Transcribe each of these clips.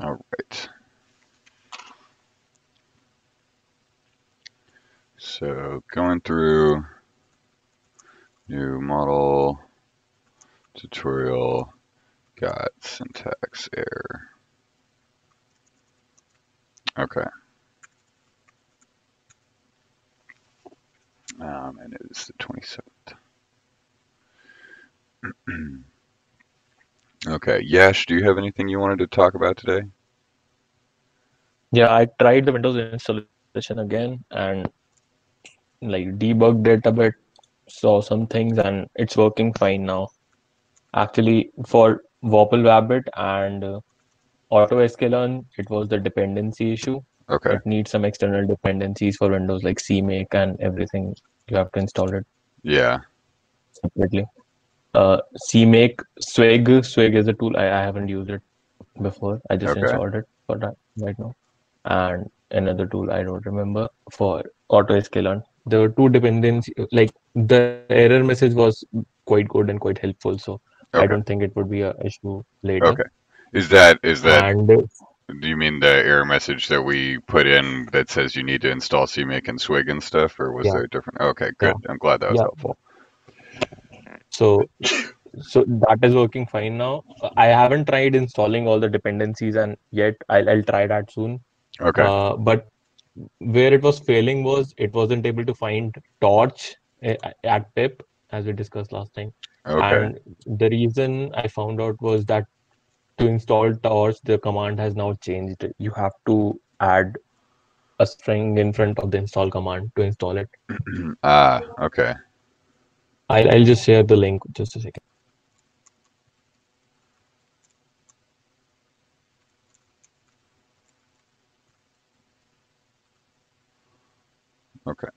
All right. So going through new model tutorial got syntax error. Okay. Um, and it is the 27th. okay, Yash, do you have anything you wanted to talk about today? Yeah, I tried the Windows installation again and like debugged it a bit, saw some things, and it's working fine now. Actually, for Vowpal Wabbit and uh, AutoSKLearn, it was the dependency issue. Okay. It needs some external dependencies for Windows like CMake and everything. You have to install it Yeah. separately. Uh, CMake Swig Swig is a tool I, I haven't used it before. I just Okay. installed it for that right now. And another tool I don't remember for AutoSKLearn. There were two dependencies. Like the error message was quite good and quite helpful. So I don't think it would be a issue later. Okay. Is that is that And do you mean the error message that we put in that says you need to install CMake and Swig and stuff, or was Yeah. there a different? Okay, good. I'm glad that was Yeah. helpful. So, so that is working fine now. I haven't tried installing all the dependencies and yet I'll, I'll try that soon. Okay. Uh, but where it was failing was it wasn't able to find torch eh, at pip as we discussed last time. Okay. And the reason I found out was that to install torch, the command has now changed. You have to add a string in front of the install command to install it. Ah, okay. I'll, I'll just share the link just a second. Okay.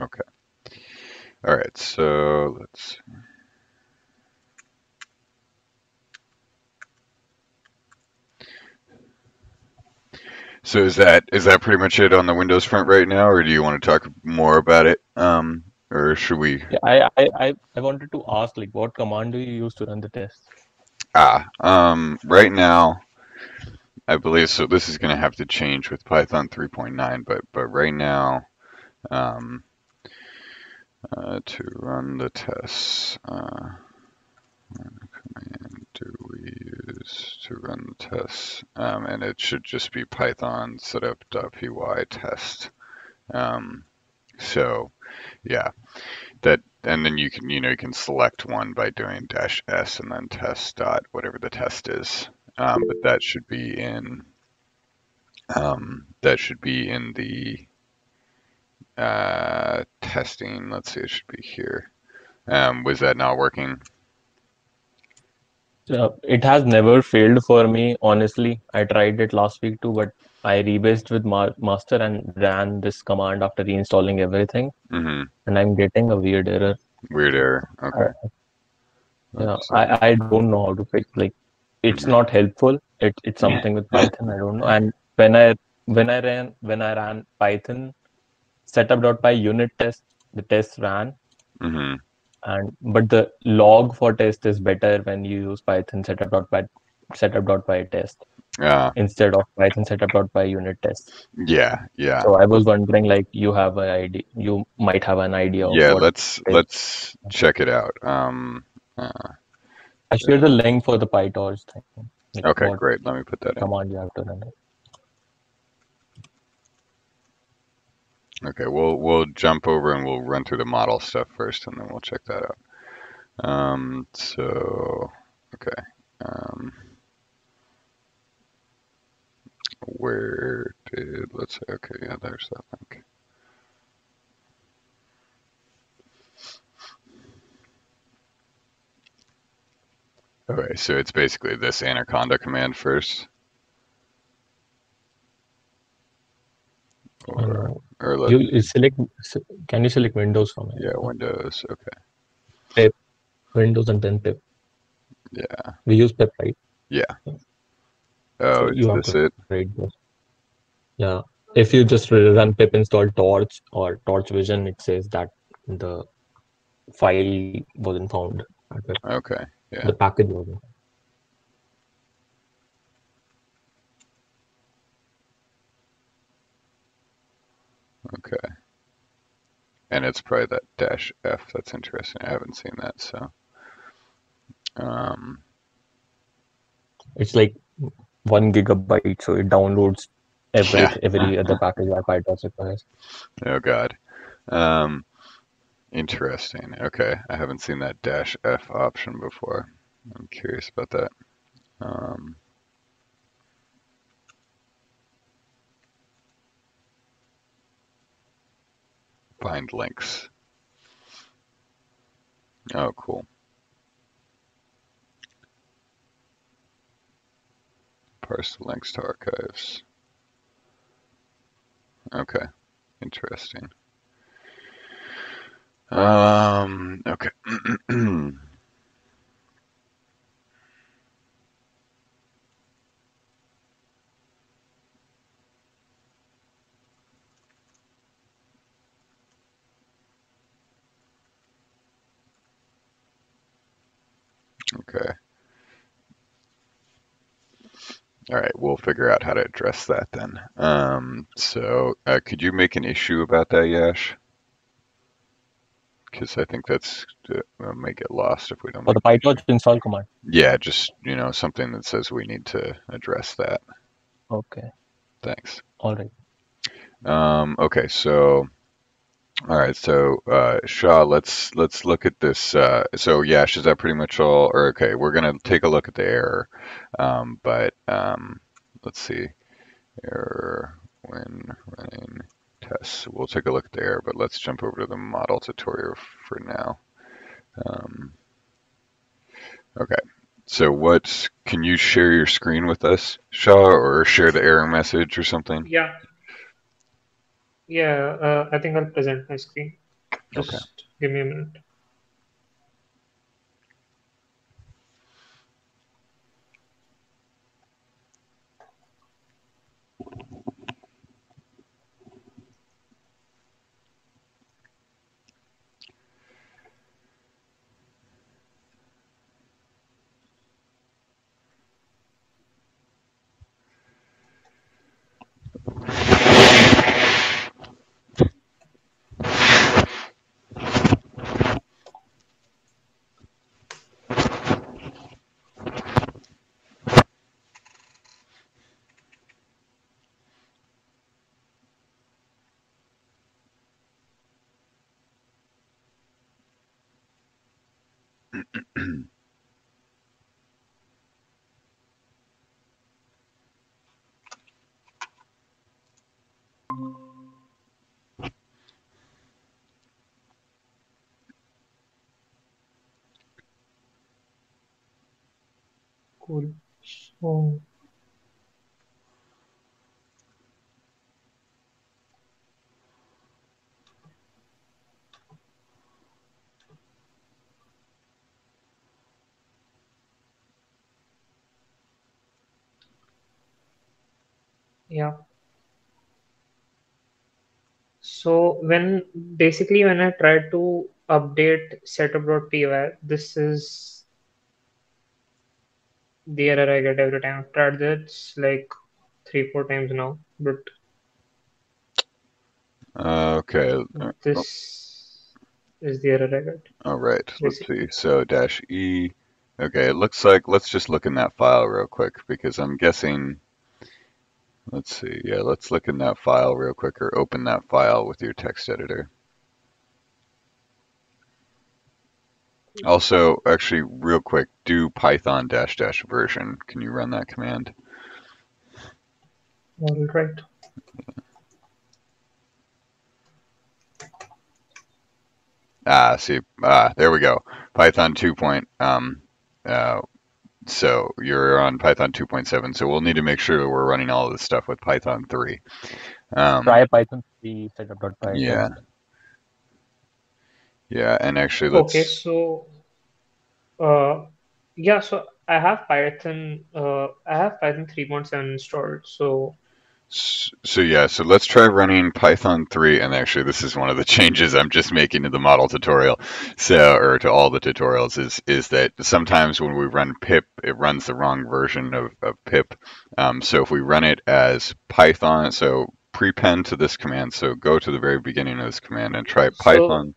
Okay. All right. So let's. So is that is that pretty much it on the Windows front right now, or do you want to talk more about it? Um, or should we? Yeah, I, I, I, wanted to ask like what command do you use to run the test? Ah, um, right now, I believe so. This is going to have to change with Python 3.9, but but right now, um, uh, to run the tests, uh, what command do we use to run the tests? Um, and it should just be Python setup.py test. Um, so, yeah, that and then you can you know you can select one by doing dash s and then test dot whatever the test is um, but that should be in um, that should be in the uh, testing let's see it should be here um, was that not working Uh, it has never failed for me, honestly. I tried it last week too, but I rebased with ma master and ran this command after reinstalling everything, hmm and I'm getting a weird error. weird error okay Yeah, I, I don't know how to fix like it's Mhm. not helpful. It it's something with Python, I don't know. And when I when I ran when I ran Python setup.py unit test, the test ran hmm and but the log for test is better when you use Python setup.py setup.py test yeah instead of Python setup.py unit test. yeah yeah So I was wondering like you have an idea you might have an idea of yeah let's let's check it out um, uh, I shared the link for the PyTorch thing. like okay great let me put that in command you have to run. Okay, we'll we'll jump over and we'll run through the model stuff first, and then we'll check that out. Um, so, okay. Um, where did let's say okay, yeah, there's that link. Okay, so it's basically this anaconda command first, or Uh, or you, select can you select Windows from it? yeah, Windows. Okay, Pip, Windows and then pip. yeah. We use pip, right? Yeah. Oh, So is you have this it? Yeah. If you just run pip install torch or torch vision, it says that the file wasn't found. Okay. Yeah. The package wasn't. Okay. And it's probably that dash F. That's interesting. I haven't seen that, so. Um, It's like one gigabyte, so it downloads every Yeah. every other package that PyTorch requires. oh God. Um, interesting. Okay. I haven't seen that dash F option before. I'm curious about that. Um, find links. Oh, cool. Parse the links to archives. Okay, interesting. Um, okay. Okay. All right, we'll figure out how to address that then. Um, so, uh, could you make an issue about that, Yash? Because I think that's uh, may get lost if we don't. For the PyTorch install command. yeah, just you know something that says we need to address that. Okay. Thanks. All right. Um, okay, so all right, so uh, Shaw, let's let's look at this. Uh, so Yash, is that pretty much all? Or okay, we're gonna take a look at the error, um, but um, let's see, error when running tests. We'll take a look at the error, but let's jump over to the model tutorial for now. Um, okay, so what? Can you share your screen with us, Shaw, or share the error message or something? Yeah. Yeah, uh, I think I'll present my screen. Just Okay. give me a minute. So, yeah. So when basically when I try to update setup.py, this is the error I get every time. I've tried this like three, four times now, but Uh, okay. this is the error I get. All right, let's see. So dash E. Okay, it looks like let's just look in that file real quick because I'm guessing. Let's see. Yeah, let's look in that file real quick or open that file with your text editor. Also, actually, real quick, do python dash dash version. Can you run that command? All right. Ah, see, ah, there we go. Python 2 point, um, uh, so you're on Python 2.7, so we'll need to make sure that we're running all of this stuff with Python 3. Um, Try Python 3 setup.py. yeah, yeah, and actually, Okay, let's, so uh, yeah, so I have Python, uh, I have Python 3.7 installed. So So yeah, so let's try running Python 3, and actually this is one of the changes I'm just making to the model tutorial, so or to all the tutorials is is that sometimes when we run pip, it runs the wrong version of, of pip. Um, so if we run it as Python, so prepend to this command, so go to the very beginning of this command and try So, Python.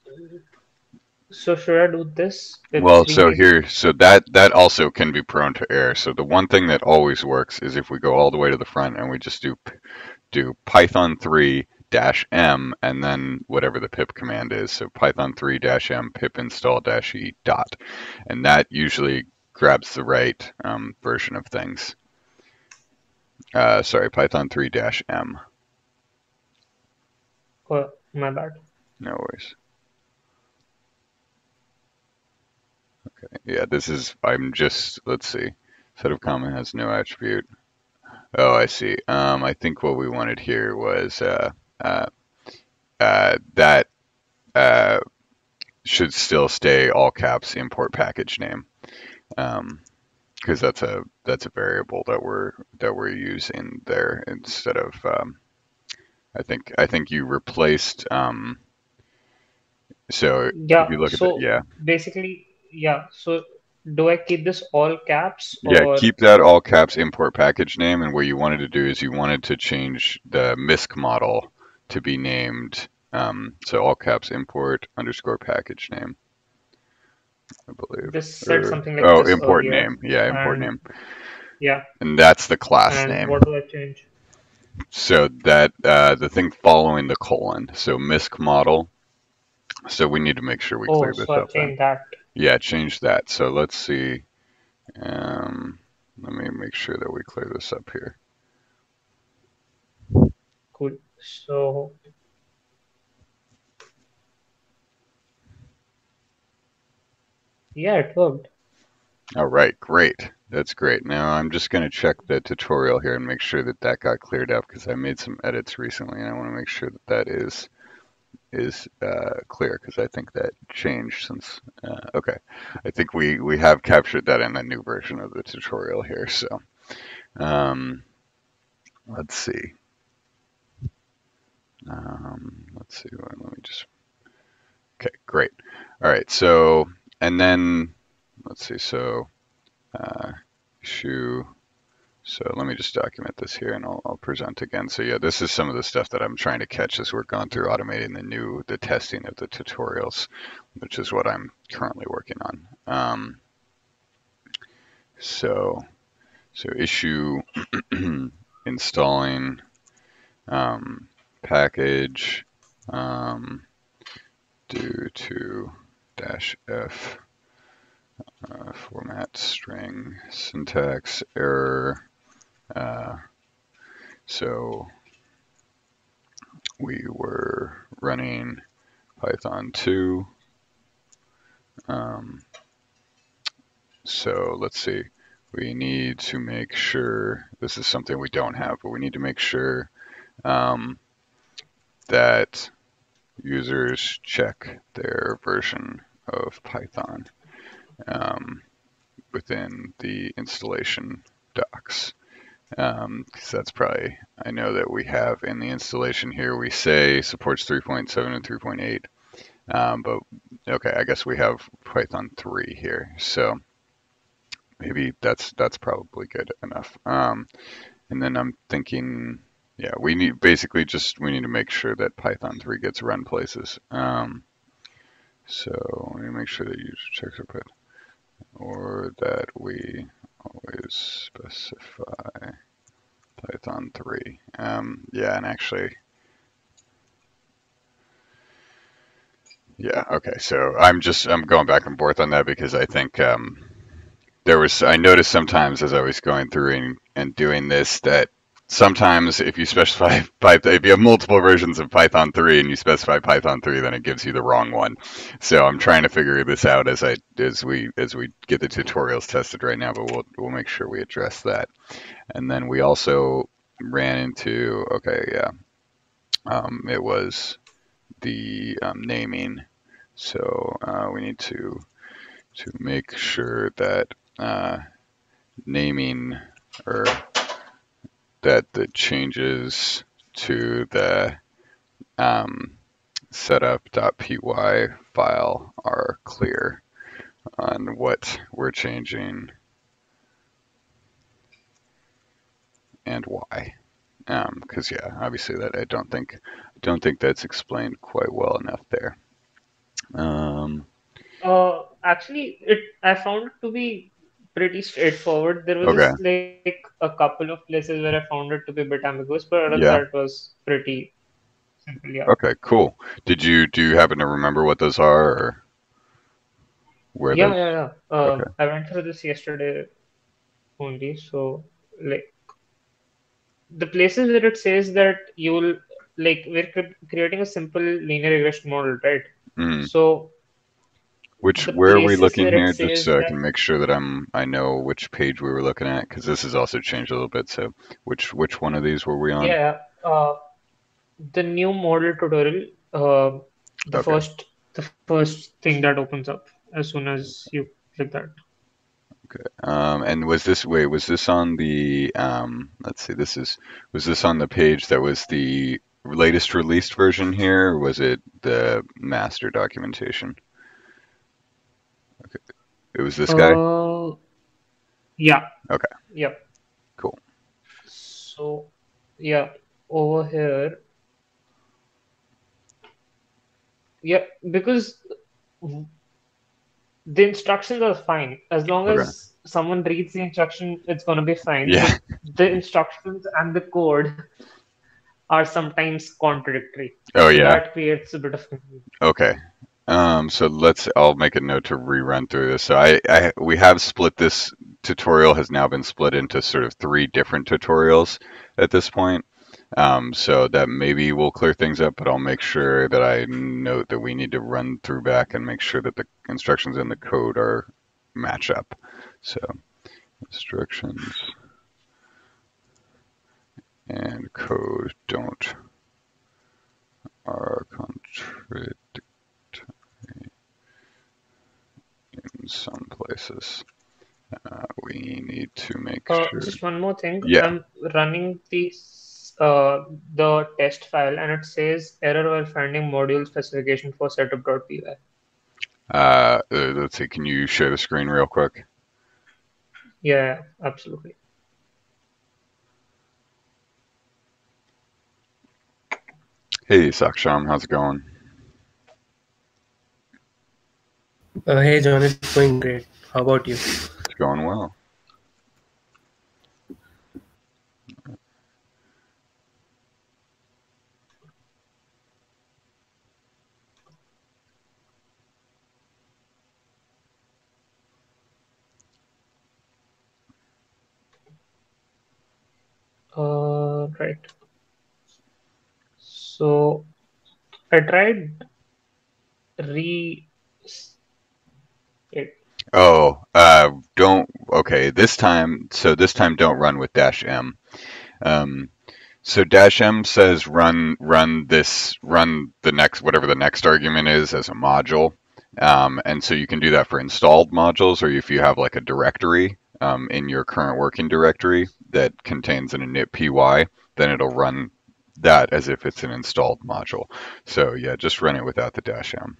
So should I do this with Well, so three? here, so that that also can be prone to error. So the one thing that always works is if we go all the way to the front and we just do do Python 3 dash m and then whatever the pip command is. So Python 3 dash m pip install dash e dot, and that usually grabs the right um, version of things. Uh, sorry, Python 3 dash m. Oh, my bad. No worries. Okay, yeah, this is. I'm just. Let's see. Set of comment has no attribute. Oh, I see. Um, I think what we wanted here was uh, uh, uh, that uh, should still stay all caps import package name, um, because that's a that's a variable that we're that we're using there instead of. Um, I think I think you replaced. Um, so if you look at so yeah basically, yeah. So do I keep this all caps yeah or keep that all caps import package name, and what you wanted to do is you wanted to change the MISC model to be named. Um, so all caps import underscore package name. I believe. this said Or, something like oh, import earlier? name. Yeah, import And name. yeah, And that's the class and name. what do I change? So that uh, the thing following the colon. So MISC model. So we need to make sure we Oh, clear this so I up then. change that. Yeah, change that. So let's see. Um, let me make sure that we clear this up here. Cool. So yeah, it worked. All right, great. That's great. Now I'm just going to check the tutorial here and make sure that that got cleared up because I made some edits recently and I want to make sure that that is is uh, clear because I think that changed since. Uh, okay, I think we we have captured that in a new version of the tutorial here. So um, let's see. Um, let's see. Let me just. Okay, great. All right. So and then let's see. So uh, issue. So let me just document this here and I'll, I'll present again. So yeah, this is some of the stuff that I'm trying to catch as we're going through automating the new, the testing of the tutorials, which is what I'm currently working on. Um, so, so issue installing um, package um, due to dash F uh, format string syntax error. Uh, so we were running Python 2. Um, so let's see. We need to make sure this is something we don't have, but we need to make sure um, that users check their version of Python um, within the installation docs. Um, 'cause that's probably, I know that we have in the installation here, we say supports 3.7 and 3.8. Um, but okay, I guess we have Python 3 here. So maybe that's that's probably good enough. Um, and then I'm thinking, yeah, we need basically just we need to make sure that Python 3 gets run places. Um, so let me make sure that user checks are put, or that we always specify Python 3. Um, yeah, and actually, yeah, okay. So I'm just I'm going back and forth on that because I think um, there was I noticed sometimes as I was going through and, and doing this that sometimes if you specify Python, if you have multiple versions of Python 3 and you specify Python 3, then it gives you the wrong one. So I'm trying to figure this out as I as we as we get the tutorials tested right now, but we'll we'll make sure we address that. And then we also ran into okay, yeah, um, it was the um, naming. So uh, we need to to make sure that uh, naming or that the changes to the um, setup.py file are clear on what we're changing and why. Because um, yeah, obviously that I don't think I don't think that's explained quite well enough there. Um, uh, actually, it I found it to be pretty straightforward. There was Okay. just like a couple of places where I found it to be a bit ambiguous, but other than Yeah. that, was pretty simple. Yeah. okay, cool. Did you do you happen to remember what those are or where Yeah, those? yeah, yeah. Um, Okay. I went through this yesterday only. So, like, the places where it says that you'll, like, we're cre- creating a simple linear regression model, right? Mm. So, Which where are we looking here, just so I can make sure that I'm I know which page we were looking at, because this has also changed a little bit. So which which one of these were we on? yeah, uh, the new model tutorial, uh, the Okay. first, the first thing that opens up as soon as you click that. Okay. Um, and was this wait, was this on the um, let's see, this is was this on the page that was the latest released version here, or was it the master documentation? It was this guy? Uh, yeah. Okay. Yep. Cool. So, yeah, over here, yeah, because the instructions are fine. As long Okay. as someone reads the instruction, it's gonna be fine. Yeah. The instructions and the code are sometimes contradictory. Oh yeah. that creates a bit of. Okay. Um, so let's, I'll make a note to rerun through this. So I, I, we have split this tutorial has now been split into sort of three different tutorials at this point. Um, so that maybe will clear things up, but I'll make sure that I note that we need to run through back and make sure that the instructions in the code are match up. So instructions and code don't are contradictory in some places. Uh, we need to make Uh, sure. just one more thing. Yeah. I'm running this uh, the test file and it says error while finding module specification for setup.py. Uh, uh, let's see. Can you share the screen real quick? Yeah, absolutely. Hey, Saksham, how's it going? Uh, hey John, it's going great. How about you? It's going well. Uh, right. So I tried re. Oh, uh, don't. Okay, this time. So this time, don't run with dash m. Um, so dash m says run run this run the next whatever the next argument is as a module. Um, and so you can do that for installed modules, or if you have like a directory um, in your current working directory that contains an init py, then it'll run that as if it's an installed module. So yeah, just run it without the dash m.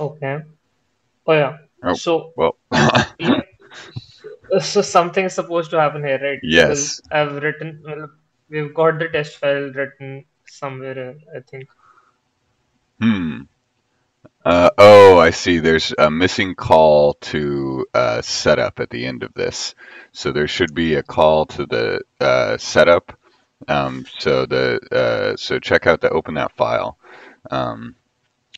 okay. Oh yeah. Oh. So Well, yeah. So something is supposed to happen here, right? Yes. I've written. Well, we've got the test file written somewhere. I think. Hmm. Uh, oh, I see. There's a missing call to uh, setup at the end of this. So there should be a call to the uh, setup. Um, so the uh, so check out the open that file. Um,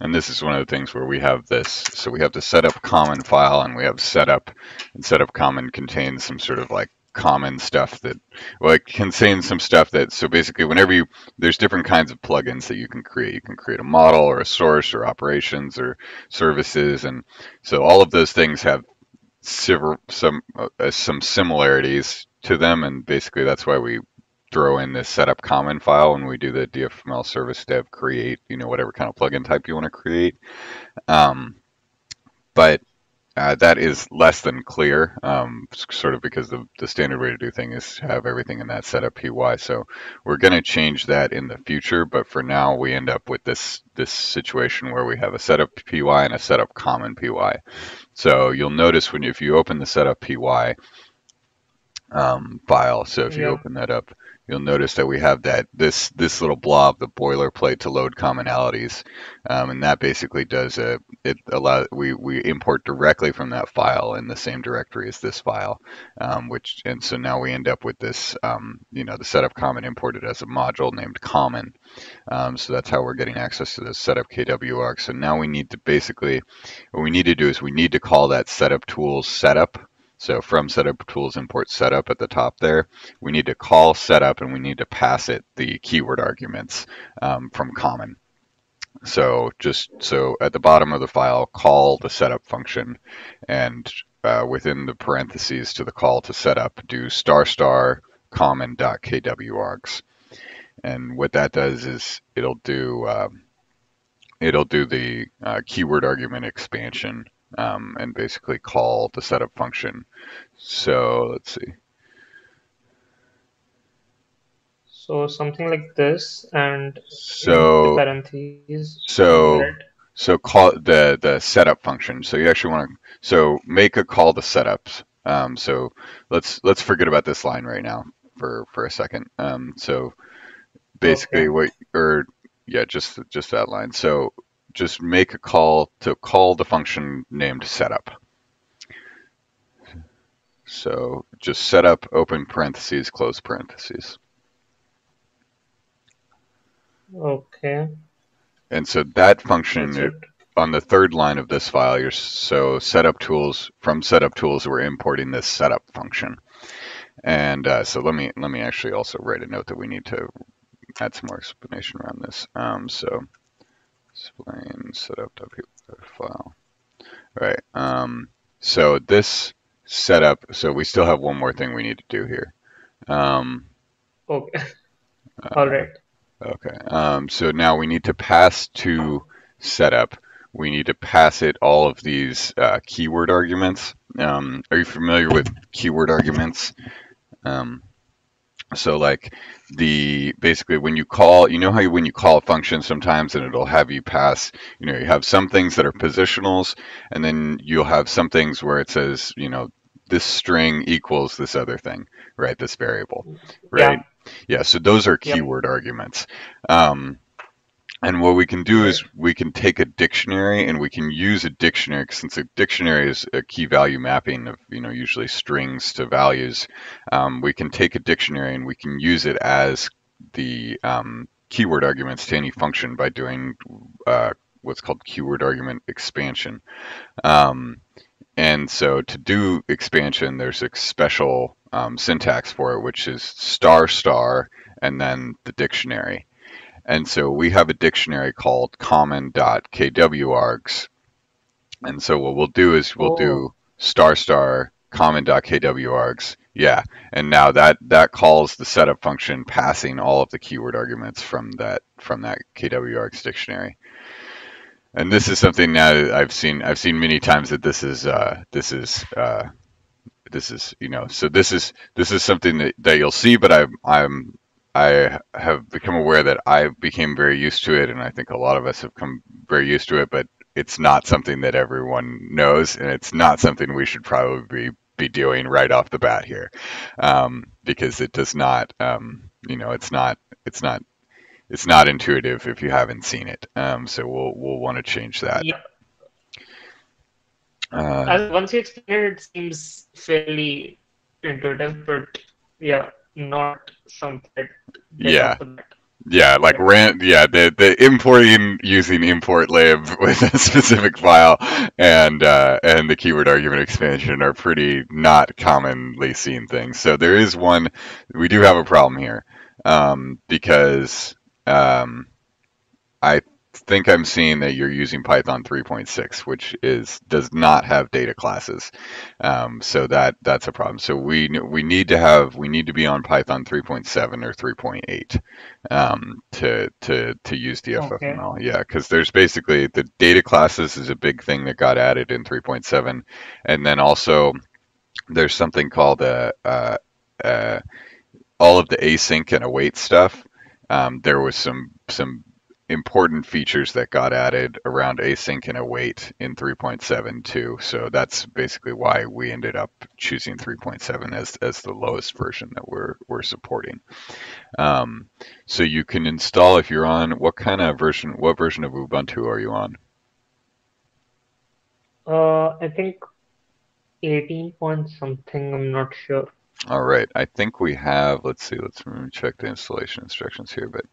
and this is one of the things where we have this. So we have the setup common file, and we have setup. And setup common contains some sort of like common stuff that, well, it contains some stuff that. So basically, whenever you there's different kinds of plugins that you can create. You can create a model or a source or operations or services, and so all of those things have some uh, some similarities to them, and basically that's why we throw in this setup common file when we do the DFFML service dev create, you know, whatever kind of plugin type you want to create. Um, but uh, that is less than clear, um, sort of because the, the standard way to do things is have everything in that setup py. So we're going to change that in the future, but for now we end up with this this situation where we have a setup py and a setup common py. So you'll notice when you, if you open the setup py um, file, so if you open that up, you'll notice that we have that this this little blob, the boilerplate to load commonalities, um, and that basically does a it allow we we import directly from that file in the same directory as this file, um, which and so now we end up with this um, you know the setup common imported as a module named common, um, so that's how we're getting access to the setup kwarg. So now we need to basically what we need to do is we need to call that setup tools setup. So from setup tools import setup at the top there, we need to call setup and we need to pass it the keyword arguments um, from common. So just so at the bottom of the file, call the setup function and uh, within the parentheses to the call to setup, do star star common.kwargs. And what that does is it'll do um, it'll do the uh, keyword argument expansion um, and basically call the setup function. So let's see. So something like this, and So parentheses. so so call the the setup function. So you actually want to so make a call to setups. Um, so let's let's forget about this line right now for for a second. Um, so basically Okay. what or yeah just just that line. So just make a call to call the function named setup. So just setup open parentheses close parentheses. Okay. And so that function it, on the third line of this file, you're so setup tools from setup tools, we're importing this setup function. And uh, so let me let me actually also write a note that we need to add some more explanation around this. Um, so explain setup file. All right. Um, so this setup. So we still have one more thing we need to do here. Um, Okay. uh, All right. Okay. Um, so now we need to pass to setup. We need to pass it all of these uh, keyword arguments. Um, are you familiar with keyword arguments? Um, so like the basically when you call, you know how you, when you call a function sometimes and it'll have you pass, you know, you have some things that are positionals and then you'll have some things where it says, you know, this string equals this other thing, right? This variable, right? Yeah, so those are Yep. keyword arguments. Um, and what we can do is we can take a dictionary and we can use a dictionary since a dictionary is a key value mapping of you know usually strings to values. Um, we can take a dictionary and we can use it as the um, keyword arguments to any function by doing uh, what's called keyword argument expansion. Um, and so to do expansion, there's a special um, syntax for it, which is star star and then the dictionary. And so we have a dictionary called common.kwargs. And so what we'll do is we'll do star star common.kwargs. Yeah. And now that that calls the setup function passing all of the keyword arguments from that from that kwargs dictionary. And this is something now that I've seen I've seen many times that this is uh, this is uh, this is you know so this is this is something that, that you'll see but I'm I'm I have become aware that I became very used to it and I think a lot of us have come very used to it but it's not something that everyone knows and it's not something we should probably be, be doing right off the bat here um, because it does not um, you know it's not it's not it's not intuitive if you haven't seen it. Um, so we'll we'll want to change that. Yeah. uh, once you explain it, it seems fairly intuitive, but yeah, not something Yeah. off the bat. Yeah, like ran. Yeah, the the importing using import lib with a specific file and uh, and the keyword argument expansion are pretty not commonly seen things. So there is one. We do have a problem here um, because um, I think I'm seeing that you're using Python 3.6, which is does not have data classes. Um, so that that's a problem. So we we need to have we need to be on Python 3.7 or 3.8 um, to to to use DFFML. Yeah, because there's basically the data classes is a big thing that got added in 3.7, and then also there's something called a, a, a all of the async and await stuff. Um, there was some some important features that got added around async and await in 3.7 too. So that's basically why we ended up choosing 3.7 as, as the lowest version that we're, we're supporting. Um, so you can install if you're on, what kind of version, what version of Ubuntu are you on? Uh, I think 18 point something, I'm not sure. All right, I think we have, let's see, let's check the installation instructions here, but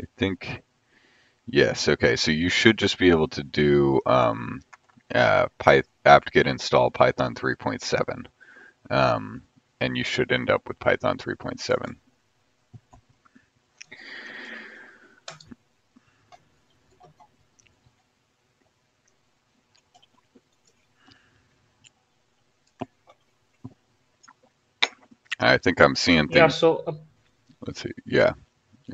I think Yes, okay. So you should just be able to do um, uh, Py apt-get install Python 3.7. Um, and you should end up with Python 3.7. I think I'm seeing things. Yeah, so uh, let's see. Yeah.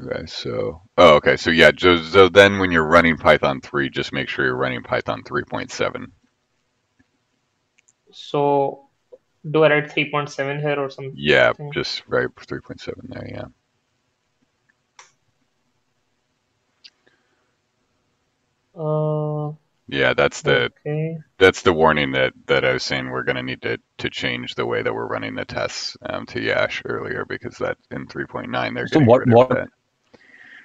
Okay, so oh, okay, so yeah, so, so then when you're running Python 3, just make sure you're running Python 3.7. So do I write 3.7 here or something? Yeah, just write 3.7 there, yeah. Uh, yeah, that's the okay. that's the warning that that I was saying we're going to need to to change the way that we're running the tests um, to Yash earlier because that in 3.9 they're so getting what rid of what that.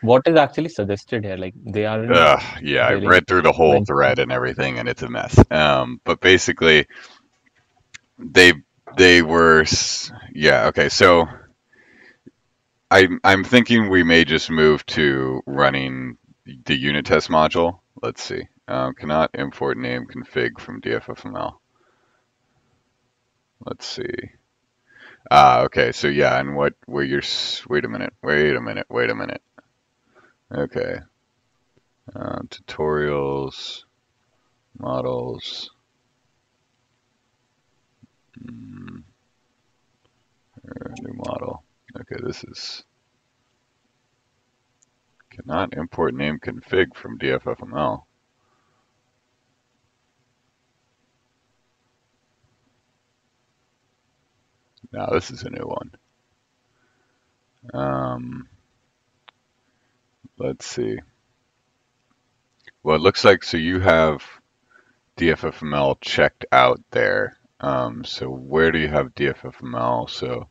What is actually suggested here like they are Ugh, yeah, I read through the whole thread and everything, and it's a mess. Um, but basically, they they were yeah okay. So I'm I'm thinking we may just move to running the unit test module. Let's see. Um, cannot import name config from DFFML. Let's see. Ah, okay. So yeah, and what where you're wait a minute, wait a minute, wait a minute. Okay. Uh, tutorials, models. Mm, new model. Okay, this is cannot import name config from DFFML. Now this is a new one. Um, let's see. Well, it looks like so you have DFFML checked out there. Um, so where do you have DFFML? So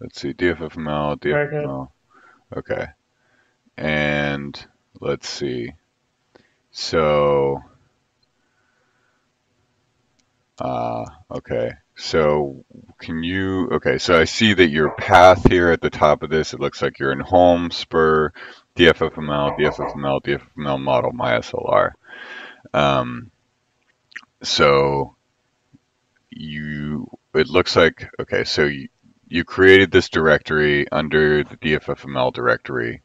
let's see, DFFML. DFFML. Okay. And let's see. So, uh, okay. So can you, okay, so I see that your path here at the top of this, it looks like you're in home, spur, DFFML, DFFML, DFFML model, MySLR. Um, so you, it looks like, okay, so you, you created this directory under the DFFML directory.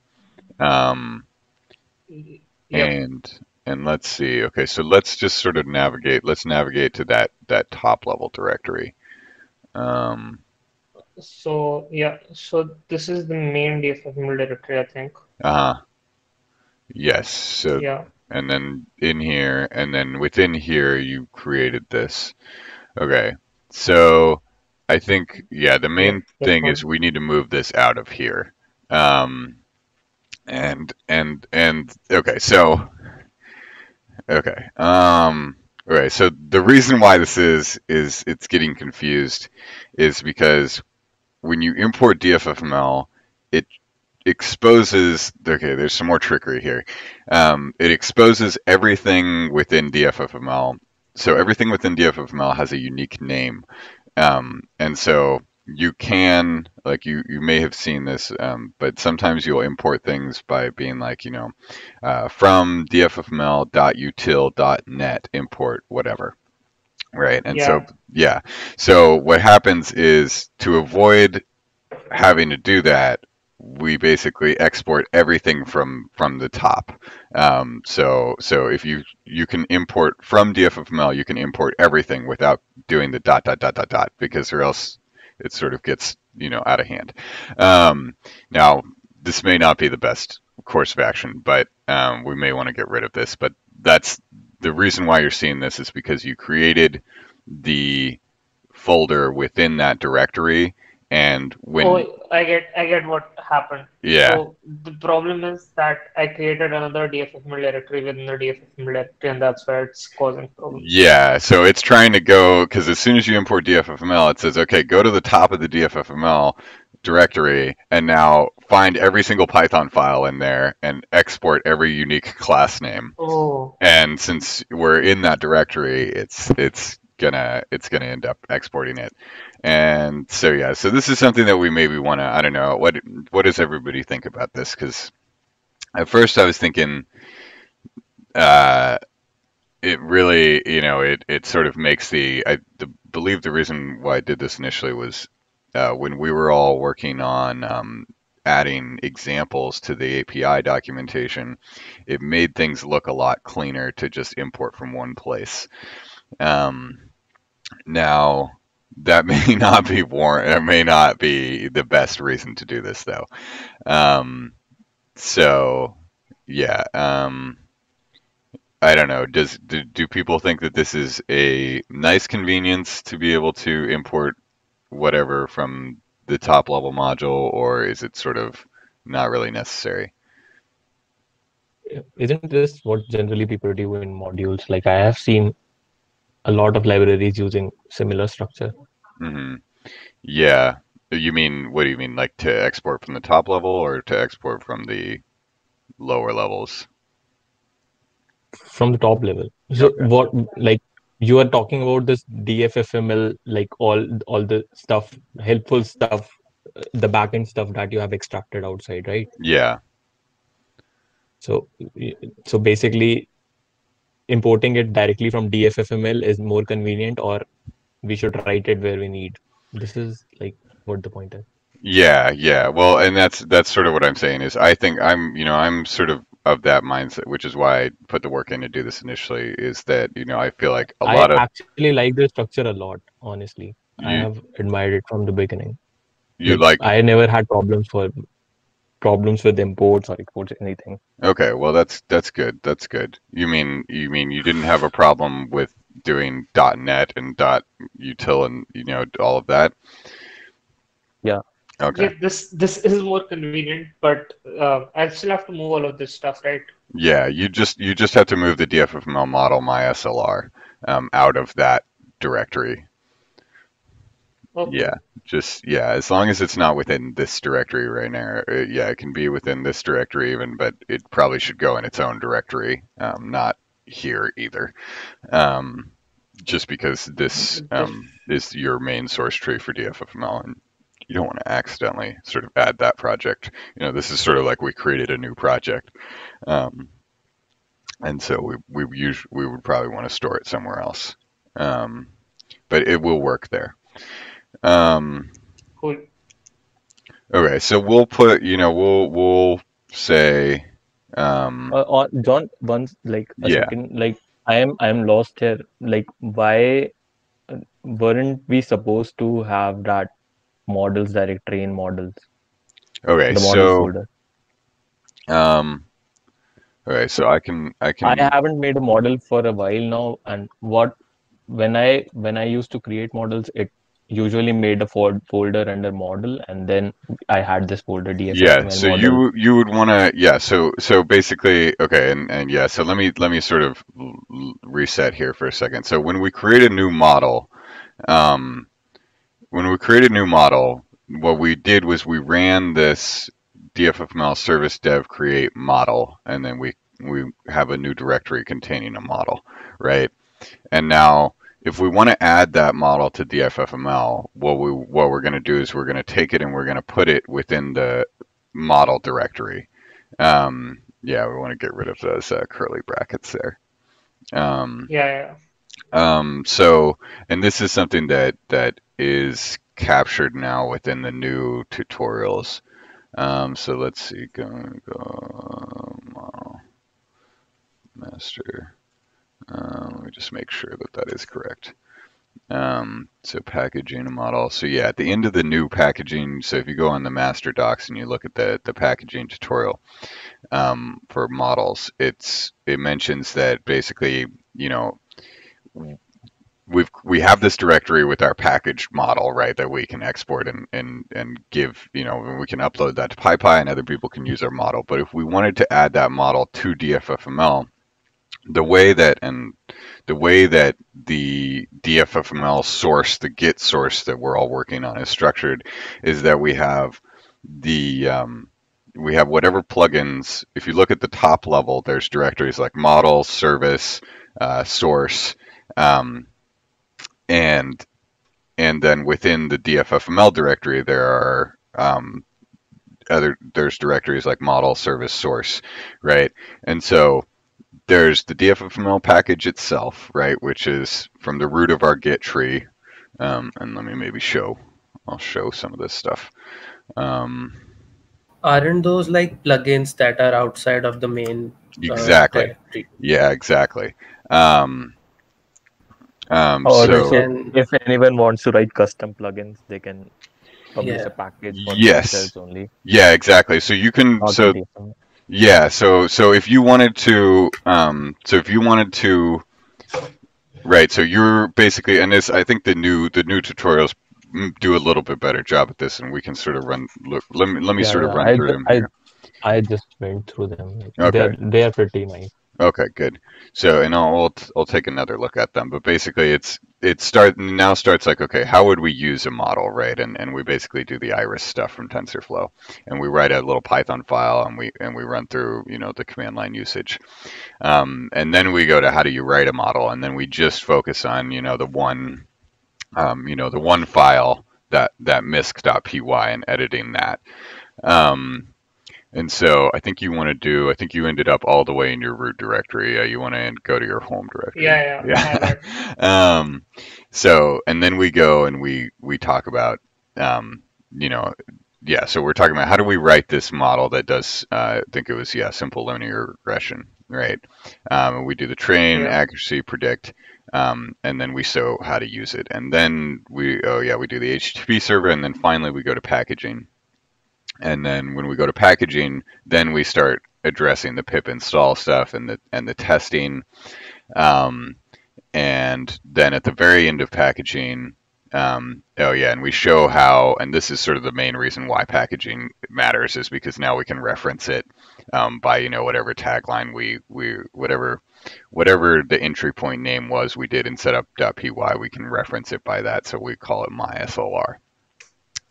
Um, Yep. and and let's see. Okay, so let's just sort of navigate. Let's navigate to that that top level directory. Um, So yeah, so this is the main DFFML directory, I think. uh, yes. So Yeah. and then in here, and then within here, you created this. Okay, so I think yeah, the main thing is we need to move this out of here. Um, and and and okay, so okay, um, okay, so the reason why this is is it's getting confused is because when you import DFFML, it exposes okay there's some more trickery here. Um, it exposes everything within dffml so everything within dffml has a unique name. Um, and so you can like you you may have seen this um, but sometimes you'll import things by being like you know uh, from dffml.util.net import whatever right and so Yeah. yeah so what happens is to avoid having to do that we basically export everything from from the top. Um, so so if you you can import from DFFML, you can import everything without doing the dot dot dot dot dot because or else it sort of gets you know out of hand. Um, now this may not be the best course of action, but um, we may want to get rid of this. But that's the reason why you're seeing this is because you created the folder within that directory and when Oh, I get, I get what happened. yeah So the problem is that I created another DFFML directory within the DFFML directory, and that's where it's causing problems. yeah so it's trying to go because as soon as you import dffml it says okay go to the top of the dffml directory and now find every single python file in there and export every unique class name Oh, and since we're in that directory it's it's gonna it's gonna end up exporting it and so yeah so this is something that we maybe want to i don't know what what does everybody think about this? Because at first i was thinking uh it really you know it it sort of makes the i the, believe the reason why i did this initially was uh, when we were all working on um, adding examples to the api documentation it made things look a lot cleaner to just import from one place. Um, now that may not be warrant it may not be the best reason to do this though um, so yeah um, I don't know. Does do, do people think that this is a nice convenience to be able to import whatever from the top level module, or is it sort of not really necessary? Isn't this what generally people do in modules? Like I have seen a lot of libraries using similar structure. Hmm Yeah. You mean what do you mean, like to export from the top level or to export from the lower levels? from the top level. So Okay. what like you are talking about this DFFML, like all all the stuff, helpful stuff, uh, the backend stuff that you have extracted outside, right? Yeah. So so basically importing it directly from DFFML is more convenient or we should write it where we need. This is like what the point is. Yeah, yeah. Well, and that's that's sort of what I'm saying is I think I'm, you know, I'm sort of of that mindset, which is why I put the work in to do this initially, is that, you know, I feel like a I lot of I actually like the structure a lot, honestly. I have admired it from the beginning. you Like like I never had problems for problems with imports or exports, anything. okay, well that's that's good. That's good. You mean you mean you didn't have a problem with doing .NET and .util and you know all of that? Yeah. Okay. yeah, this this is more convenient, but uh, I still have to move all of this stuff, right? Yeah, you just you just have to move the DFFML model MySLR um, out of that directory. Okay. Yeah, just yeah, as long as it's not within this directory right now. uh, Yeah, it can be within this directory even, but it probably should go in its own directory, um, not here either. Um, just because this um, is your main source tree for DFFML, and you don't want to accidentally sort of add that project. You know, this is sort of like we created a new project, um, and so we we us- we would probably want to store it somewhere else. Um, but it will work there. Um, Cool. okay, so we'll put, you know, we'll we'll say, um, Uh, or John, once like a Yeah. second, like I am I am lost here. Like why weren't we supposed to have that models directory in models, okay, models so, folder? um, okay, so I can I can I haven't made a model for a while now, and what when I when I used to create models, it usually made a fol- folder under model, and then I had this folder Yeah, so model. you you would want to yeah, so so basically okay, and and yeah, so let me let me sort of reset here for a second. So when we create a new model, um, when we create a new model, what we did was we ran this DFFML service dev create model, and then we we have a new directory containing a model, right? And now, if we want to add that model to DFFML, what we what we're going to do is we're going to take it and we're going to put it within the model directory. Um, yeah, we want to get rid of those uh, curly brackets there. Um, Yeah, yeah. um, so, and this is something that that is captured now within the new tutorials. Um, so let's see, go, go model, master. Just make sure that that is correct. Um, so packaging a model. So yeah, at the end of the new packaging, so if you go on the master docs and you look at the, the packaging tutorial um, for models, it's it mentions that basically, you know, we've we have this directory with our packaged model, right, that we can export and and and give, you know, we can upload that to PyPI and other people can use our model. But if we wanted to add that model to DFFML, the way that and the way that the DFFML source, the Git source that we're all working on is structured is that we have the um, we have whatever plugins. If you look at the top level, there's directories like model, service, uh, source, um, and and then within the DFFML directory, there are um, other there's directories like model, service, source, right? And so there's the DFFML package itself, right, which is from the root of our Git tree. Um, and let me maybe show, I'll show some of this stuff. Um, Aren't those like plugins that are outside of the main? uh, exactly. directory? Yeah, exactly. Um, um, Or so, so Can- if anyone wants to write custom plugins, they can publish Yeah. a package for Yes. themselves only. yeah, exactly. So you can, not so the DFM. Yeah, so so if you wanted to, um, so if you wanted to, right, so you're basically, and this, I think the new the new tutorials do a little bit better job at this, and we can sort of run. Look, let me let me Yeah, sort of yeah, run I, through them. I, here. I just went through them. Okay. They're they're pretty nice. Okay, good. So, and I'll I'll, t- I'll take another look at them, but basically, it's it start now starts like, okay, how would we use a model, right? And and we basically do the Iris stuff from TensorFlow, and we write a little Python file, and we and we run through you know the command line usage, um, and then we go to how do you write a model, and then we just focus on you know the one, um, you know the one file that that misc.py and editing that. Um, and so I think you want to do, I think you ended up all the way in your root directory. Uh, you want to go to your home directory. Yeah, yeah, Yeah. um, so, and then we go and we, we talk about, um, you know, yeah, so we're talking about how do we write this model that does, uh, I think it was, yeah, simple linear regression, right? Um, we do the train, Yeah. accuracy, predict, um, and then we show how to use it. And then we, oh yeah, we do the HTTP server, and then finally we go to packaging. And then when we go to packaging, then we start addressing the pip install stuff and the and the testing. Um, and then at the very end of packaging, um, oh yeah, and we show how, and this is sort of the main reason why packaging matters is because now we can reference it um, by you know whatever tagline we we whatever whatever the entry point name was we did in setup.py, we can reference it by that. So we call it mySLR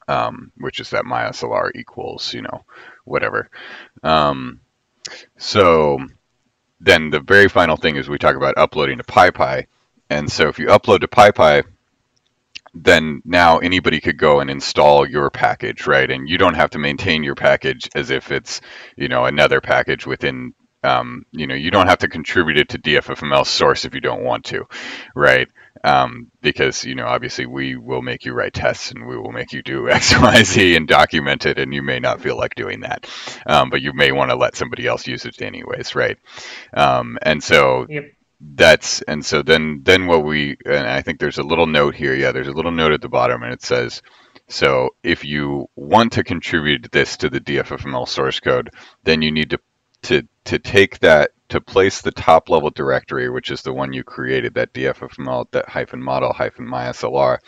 um, which is that mySLR equals, you know, whatever. Um, so then the very final thing is we talk about uploading to PyPI. And so if you upload to PyPI, then now anybody could go and install your package, right? And you don't have to maintain your package as if it's, you know, another package within, um, you know, you don't have to contribute it to DFFML source if you don't want to, right? Um, because you know, obviously, we will make you write tests and we will make you do X, Y, Z and document it, and you may not feel like doing that, um, but you may want to let somebody else use it anyways, right? Um, and so Yep. that's and so then then what we and I think there's a little note here. Yeah, there's a little note at the bottom, and it says. So if you want to contribute this to the DFFML source code, then you need to to to take that to place the top level directory, which is the one you created, that DFFML that hyphen model hyphen mySLR,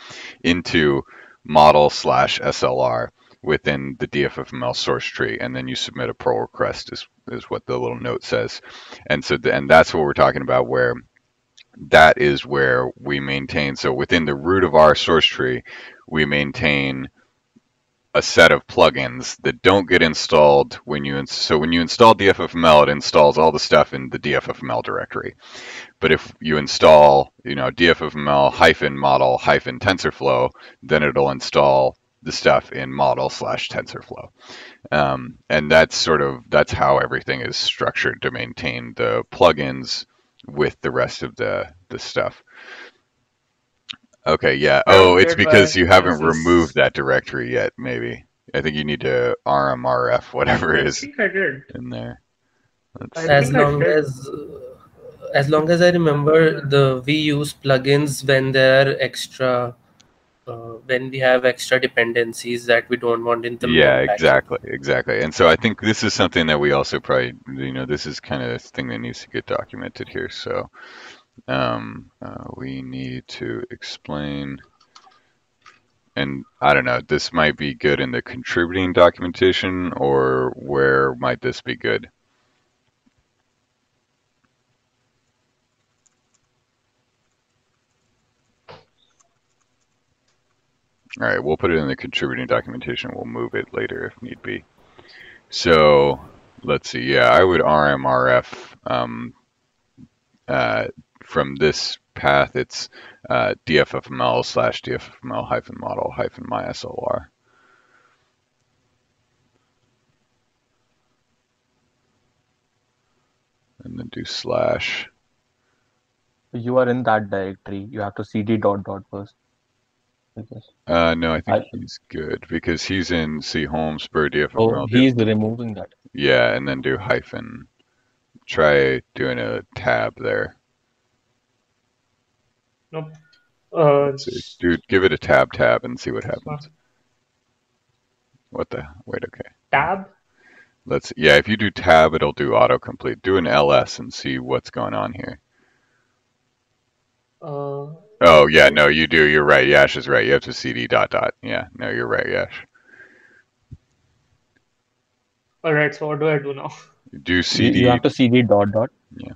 into model slash SLR within the DFFML source tree, and then you submit a pull request is is what the little note says, and so the, and that's what we're talking about where that is where we maintain. So within the root of our source tree we maintain a set of plugins that don't get installed when you ins- so when you install DFFML it installs all the stuff in the DFFML directory. But if you install you know DFFML hyphen model hyphen TensorFlow then it'll install the stuff in model slash TensorFlow. Um, and that's sort of that's how everything is structured to maintain the plugins with the rest of the the stuff okay yeah oh it's because you haven't Genesis. removed that directory yet maybe I think you need to RMRF whatever I it is think I did. in there. Let's I see. as long as as long as I remember, the we use plugins when there are extra uh, when we have extra dependencies that we don't want in the Yeah, package. exactly, exactly. And so I think this is something that we also probably, you know, this is kind of a thing that needs to get documented here. So um, uh, we need to explain, and I don't know, this might be good in the contributing documentation, or where might this be good? All right, we'll put it in the contributing documentation. We'll move it later if need be. So let's see. Yeah, I would RMRF um, uh, from this path. It's uh, DFFML slash DFFML hyphen model hyphen MySLR. And then do slash. You are in that directory. You have to cd dot dot first. Uh, no, I think I- he's good because he's in C Holmesburg Oh, DFFML. he's removing that. Yeah, and then do hyphen. Try doing a tab there. Nope. Uh, Let's see. Dude, give it a tab tab and see what it's not- happens. What the? Wait, okay. tab. Let's, yeah, if you do tab, it'll do autocomplete. Do an ls and see what's going on here. Uh, Oh, yeah, no, you do. You're right. Yash is right. You have to cd dot dot. Yeah, no, you're right, Yash. all right. So what do I do now? Do You, cd. you have to cd dot dot. Yeah.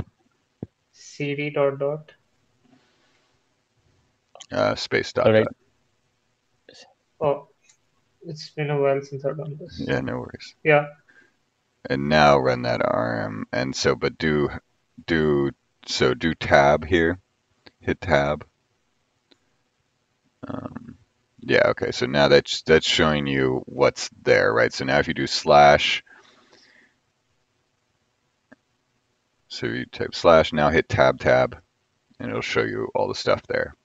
cd dot dot. Uh, space dot All right. Oh, it's been a while since I've done this. Yeah, no worries. Yeah. And now run that rm. And so, but do, do, so do tab here. Hit tab. Um, yeah, okay. So now that's that's showing you what's there, right? So now if you do slash, so you type slash, now hit tab tab, and it'll show you all the stuff there.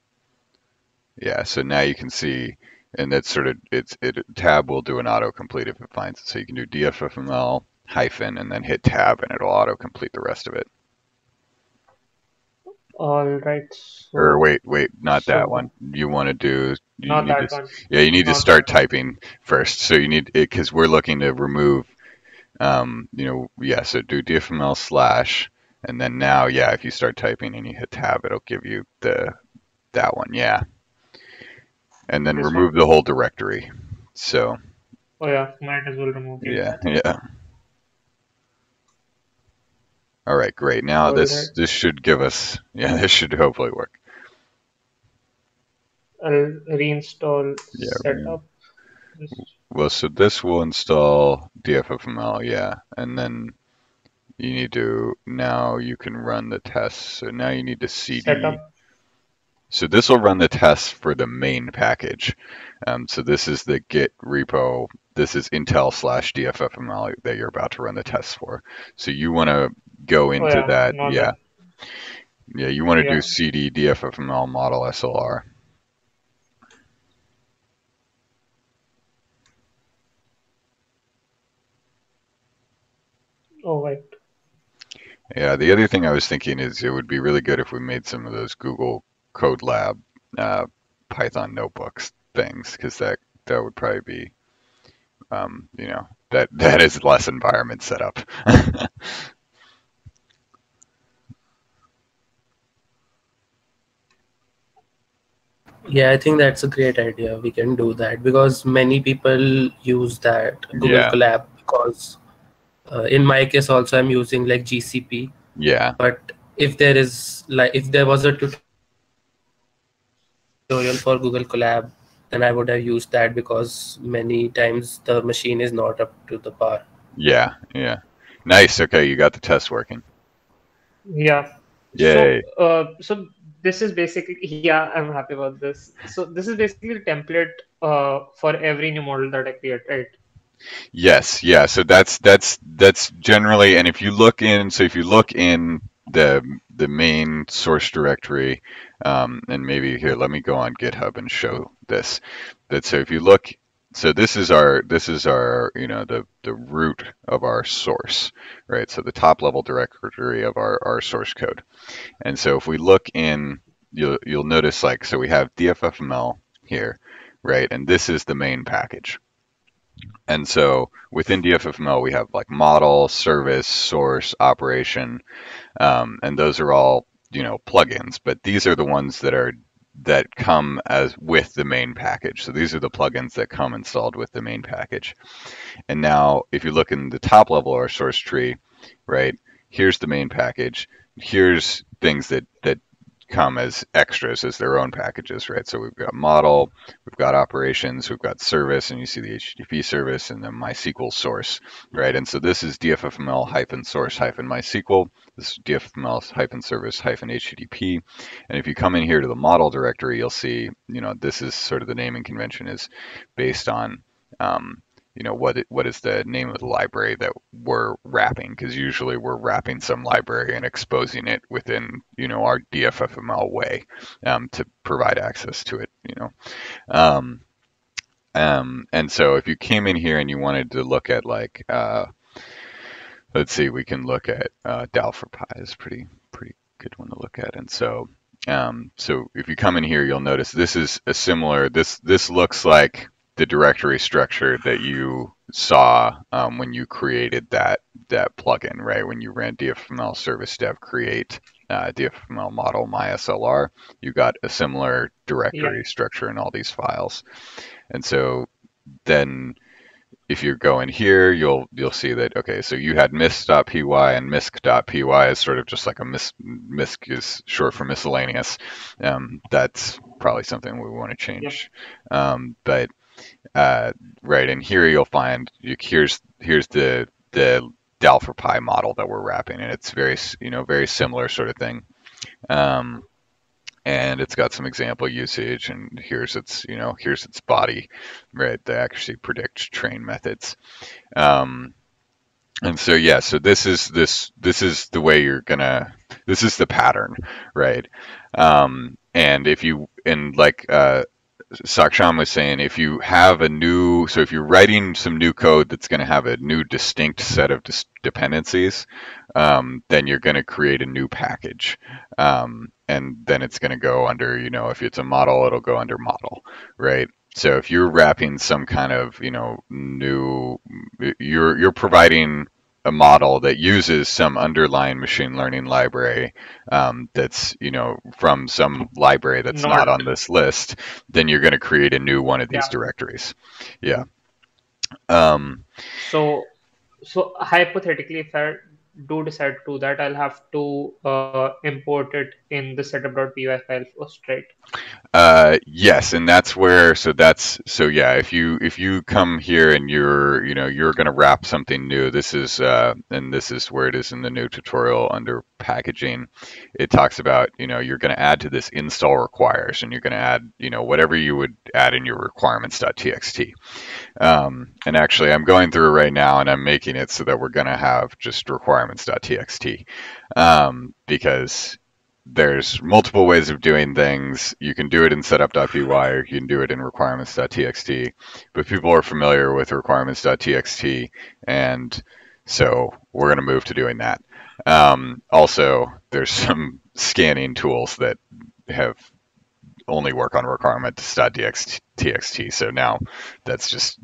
Yeah, so now you can see, and that's sort of it's it tab will do an autocomplete if it finds it. So you can do dffml hyphen and then hit tab, and it'll autocomplete the rest of it. All right. So Or wait, wait, not that one. You want to do you not need that to one. Yeah, you need to start typing first. So you need it because we're looking to remove, um, you know, yeah. So do dffml slash, and then now, yeah, if you start typing and you hit tab, it'll give you the that one, yeah. And then remove the whole directory. So Oh yeah, might as well remove it. yeah, yeah. All right, great. Now this this should give us, yeah, this should hopefully work. I'll reinstall Yeah, setup. Just Well, so this will install DFFML, yeah, and then you need to now you can run the tests. So now you need to CD. setup. So this will run the tests for the main package. Um, so this is the Git repo. This is Intel slash DFFML that you're about to run the tests for. So you want to go into Oh, yeah, that, yeah, yeah. You want to Yeah. do CD DFFML model SLR. Oh right. Yeah, the other thing I was thinking is it would be really good if we made some of those Google Colab uh, Python notebooks things, because that that would probably be, um, you know, that that is less environment setup. Yeah, I think that's a great idea. We can do that because many people use that Google Yeah. Colab because uh, in my case also I'm using like GCP. yeah, But if there is like if there was a tutorial for Google Colab, then I would have used that because many times the machine is not up to the par. yeah, yeah. Nice. Okay, you got the test working. Yeah. Yay. So, uh, so this is basically yeah, I'm happy about this. So this is basically the template uh, for every new model that I create, right? Yes, yeah. So that's that's that's generally, and if you look in, so if you look in the the main source directory, um, and maybe here, let me go on GitHub and show this. That so if you look, so this is our this is our you know the the root of our source, right? So the top level directory of our our source code. And so if we look in, you'll you'll notice like so we have DFFML here, right? And this is the main package. And so within DFFML, we have like model, service, source, operation, um, and those are all you know plugins. But these are the ones that are that come as with the main package. So these are the plugins that come installed with the main package. And now if you look in the top level of our source tree, right, here's the main package. Here's things that that come as extras as their own packages, right? So we've got model, we've got operations, we've got service, and you see the HTTP service and then MySQL source, right? And so this is DFFML hyphen source hyphen MySQL. This is DFFML hyphen service hyphen HTTP. And if you come in here to the model directory, you'll see, you know, this is sort of the naming convention is based on um, you know what what is the name of the library that we're wrapping? Because usually we're wrapping some library and exposing it within you know our DFFML way um, to provide access to it you know. Um, um, and so if you came in here and you wanted to look at like uh, let's see we can look at uh, daal4py is pretty pretty good one to look at. And so um, so if you come in here you'll notice this is a similar this this looks like the directory structure that you saw um, when you created that that plugin, right? When you ran DFFML service dev create uh, DFFML model MySLR, you got a similar directory yeah. structure in all these files. And so then if you go in here, you'll you'll see that okay, so you had misc.py and misc.py is sort of just like a mis misc is short for miscellaneous. Um, that's probably something we want to change. Um, but uh, right, and here you'll find here's here's the the daal4py model that we're wrapping, and it's very you know very similar sort of thing. Um, and it's got some example usage, and here's its you know here's its body, right? The accuracy predict train methods. Um, and so yeah, so this is this this is the way you're gonna this is the pattern, right? Um, and if you and like uh, Saksham was saying, if you have a new, so if you're writing some new code that's going to have a new distinct set of dis- dependencies, um, then you're going to create a new package. Um, and then it's going to go under, you know, if it's a model, it'll go under model, right? So if you're wrapping some kind of, you know, new, you're you're providing a model that uses some underlying machine learning library um, that's you know from some library that's not, not on this list, then you're going to create a new one of these yeah. directories. Yeah. Um, so so hypothetically, if I do decide to do that, I'll have to uh, import it in the setup.py file first, right? Uh, yes, and that's where. So that's so yeah. If you if you come here and you're you know you're going to wrap something new, this is uh, and this is where it is in the new tutorial under packaging. It talks about you know you're going to add to this install requires, and you're going to add you know whatever you would add in your requirements.txt. Um, and actually, I'm going through right now, and I'm making it so that we're going to have just requirements.txt um, because there's multiple ways of doing things. You can do it in setup.py or you can do it in requirements.txt, but people are familiar with requirements.txt, and so we're going to move to doing that. Um, also, there's some scanning tools that have only work on requirements.txt. So now that's just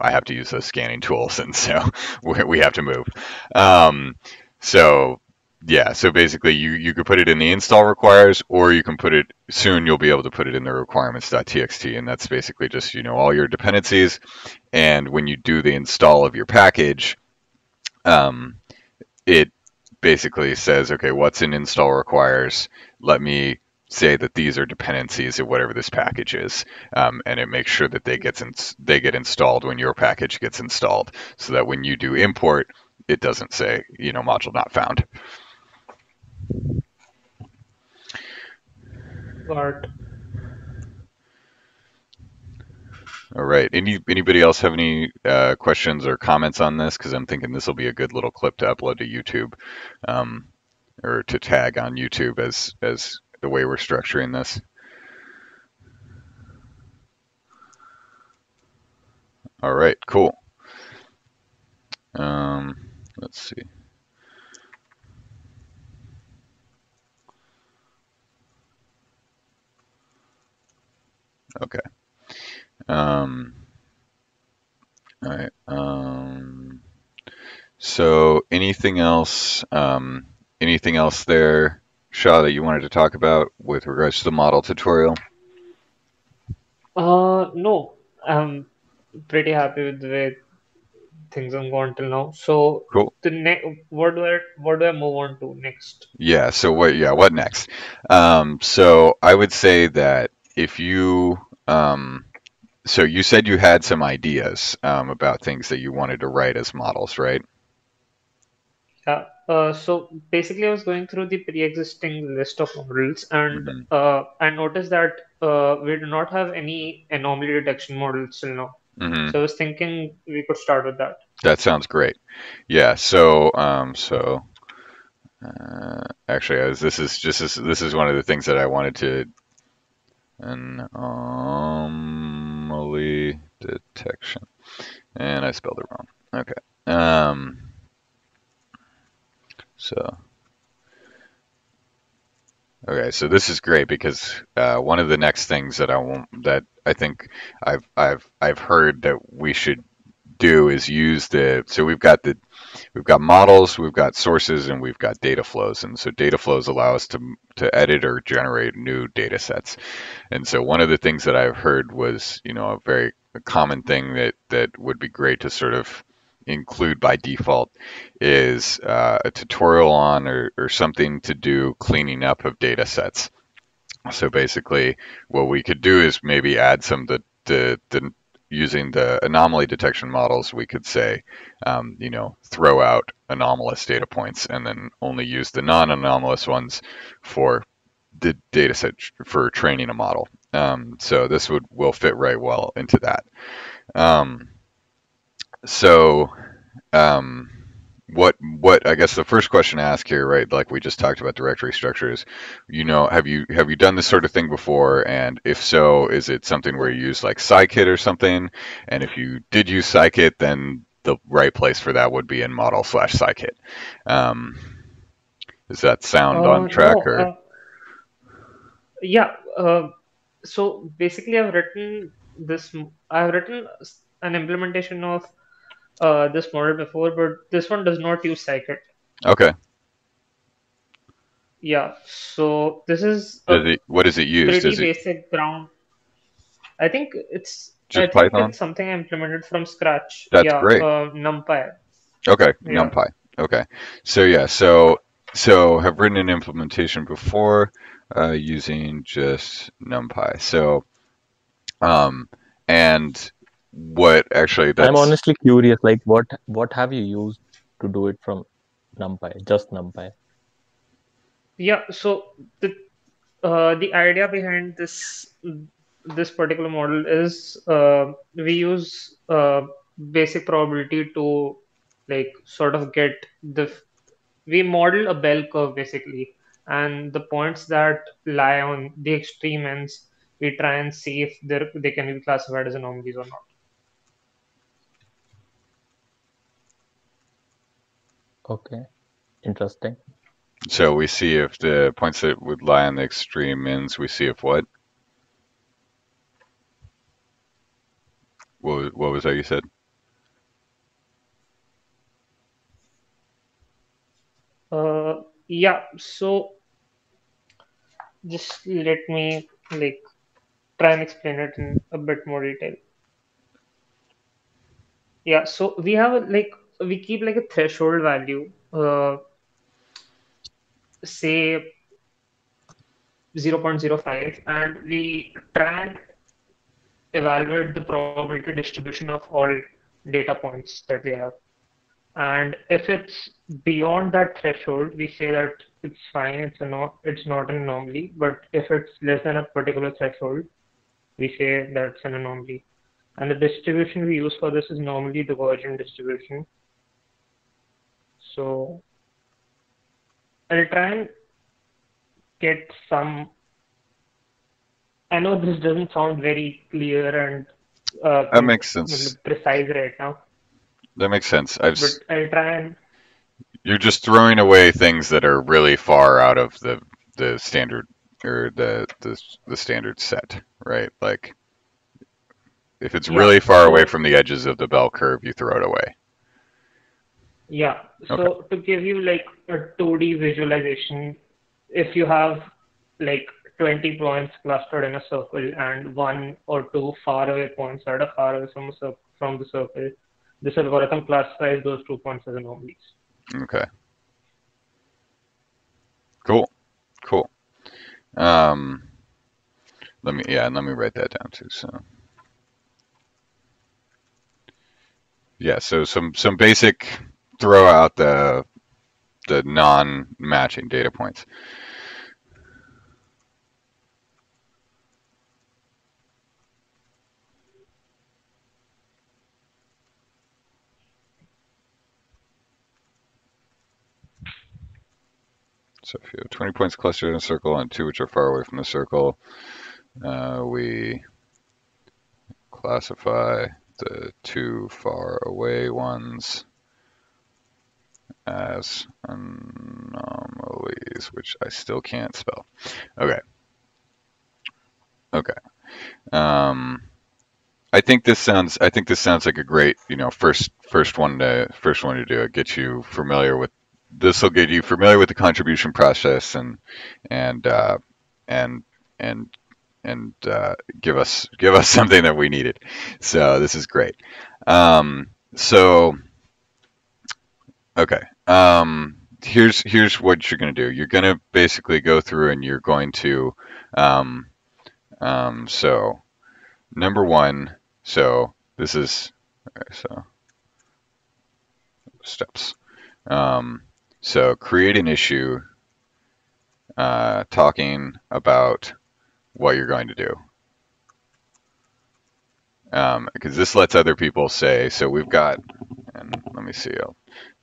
I have to use those scanning tools, and so we have to move. Um, so yeah, so basically you, you could put it in the install requires, or you can put it soon you'll be able to put it in the requirements.txt. And that's basically just, you know, all your dependencies. And when you do the install of your package, um, it basically says, okay, what's in install requires? Let me say that these are dependencies of whatever this package is, um, and it makes sure that they gets they get installed when your package gets installed, so that when you do import, it doesn't say you know module not found. All right. Any anybody else have any uh, questions or comments on this? Because I'm thinking this will be a good little clip to upload to YouTube, um, or to tag on YouTube as as the way we're structuring this. All right, cool. Um, let's see. Okay. Um, all right. Um, so anything else, um, anything else there, Shaw, that you wanted to talk about with regards to the model tutorial? Uh, no, I'm pretty happy with the way things have gone till now. So Cool. the next, what do I what do I move on to next? Yeah, so what, yeah, what next? Um, so I would say that if you, um, so you said you had some ideas, um, about things that you wanted to write as models, right? Yeah. Uh, so basically, I was going through the pre-existing list of models, and Mhm. uh, I noticed that uh, we do not have any anomaly detection models till now. hmm So I was thinking we could start with that. That sounds great. Yeah, so, um, so, uh, actually, I was, this is just, this, this is one of the things that I wanted to, anomaly detection. And I spelled it wrong. Okay. Um, so, okay, so this is great because uh, one of the next things that I want that I think I've I've I've heard that we should do is use the so we've got the we've got models, we've got sources, and we've got data flows. And so data flows allow us to to edit or generate new data sets. And so one of the things that I've heard was, you know, a very common thing that that would be great to sort of include by default is uh, a tutorial on or, or something to do cleaning up of data sets. So basically, what we could do is maybe add some the the, the using the anomaly detection models, we could say, um, you know, throw out anomalous data points and then only use the non-anomalous ones for the data set for training a model. Um, so this would will fit right well into that. Um, so um, what what I guess the first question to ask here, right? Like we just talked about directory structures. You know, have you have you done this sort of thing before? And if so, is it something where you use like Scikit or something? And if you did use Scikit, then the right place for that would be in model slash Scikit. Um, does that sound on Uh, track no, or? uh, yeah. Uh, so basically, I've written this. I've written an implementation of uh, this model before, but this one does not use Scikit. Okay. Yeah. So this is Does a it, what does it use? pretty it basic ground. I think it's. Just I think Python? it's something I implemented from scratch. That's yeah, great. Uh, NumPy. Okay, Yeah. NumPy. Okay. So yeah, so so have written an implementation before uh, using just NumPy. So um and what actually that's I'm honestly curious, like what what have you used to do it from NumPy? Just NumPy. Yeah, so the uh, the idea behind this this particular model is uh, we use uh, basic probability to like sort of get the we model a bell curve basically, and the points that lie on the extreme ends we try and see if they they can be classified as anomalies or not. Okay, interesting. so we see if the points that would lie on the extreme ends, we see if what? What was, what was that you said? Uh, yeah, so just let me like try and explain it in a bit more detail. Yeah, so we have like we keep like a threshold value, uh, say 0.05, and we try and evaluate the probability distribution of all data points that we have. And if it's beyond that threshold, we say that it's fine, it's not, it's not an anomaly. But if it's less than a particular threshold, we say that's an anomaly. And the distribution we use for this is normally the Gaussian distribution. So I'll try and get some. I know this doesn't sound very clear and uh, That makes sense. precise right now. That makes sense. I've But I'll try and you're just throwing away things that are really far out of the the standard or the the the standard set, right? Like if it's Yeah. really far away from the edges of the bell curve, you throw it away. Yeah. So to give you like a 2D visualization, if you have like 20 points clustered in a circle and one or two faraway points that are far away from, from the circle, this algorithm classifies those two points as anomalies. Okay. Cool. Cool. Um, let me yeah, let me write that down too. So yeah, so some some basic throw out the the non-matching data points. So if you have 20 points clustered in a circle and two which are far away from the circle, uh, we classify the two far away ones as anomalies, which I still can't spell. Okay. Okay. Um, I think this sounds. I think this sounds like a great, you know, first first one to first one to do it. Get you familiar with. This will get you familiar with the contribution process and and uh, and and and uh, give us give us something that we needed. So this is great. Um, so okay. Um, here's here's what you're going to do. You're going to basically go through and you're going to um, um, so number one. So this is okay, so steps. Um, so create an issue uh, talking about what you're going to do. Um, because this lets other people say, so we've got, and let me see, I'll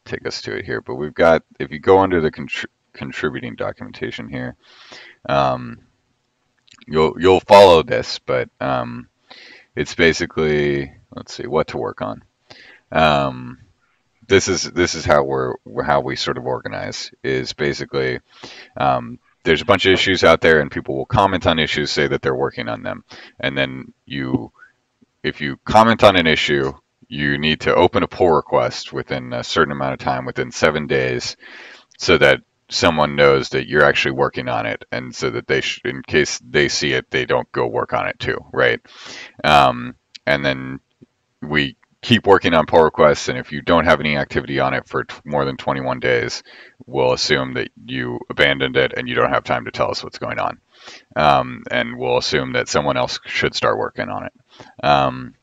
take us to it here, but we've got, if you go under the contr- contributing documentation here, um, you'll, you'll follow this, but, um, it's basically, let's see, what to work on. Um, this is, this is how we're, how we sort of organize is basically, um, there's a bunch of issues out there and people will comment on issues, say that they're working on them. And then you, if you comment on an issue, you need to open a pull request within a certain amount of time, within seven days, so that someone knows that you're actually working on it, and so that they, sh- in case they see it, they don't go work on it too, right? Um, and then we keep working on pull requests, and if you don't have any activity on it for t- more than 21 days, we'll assume that you abandoned it and you don't have time to tell us what's going on. Um, and we'll assume that someone else should start working on it. Um,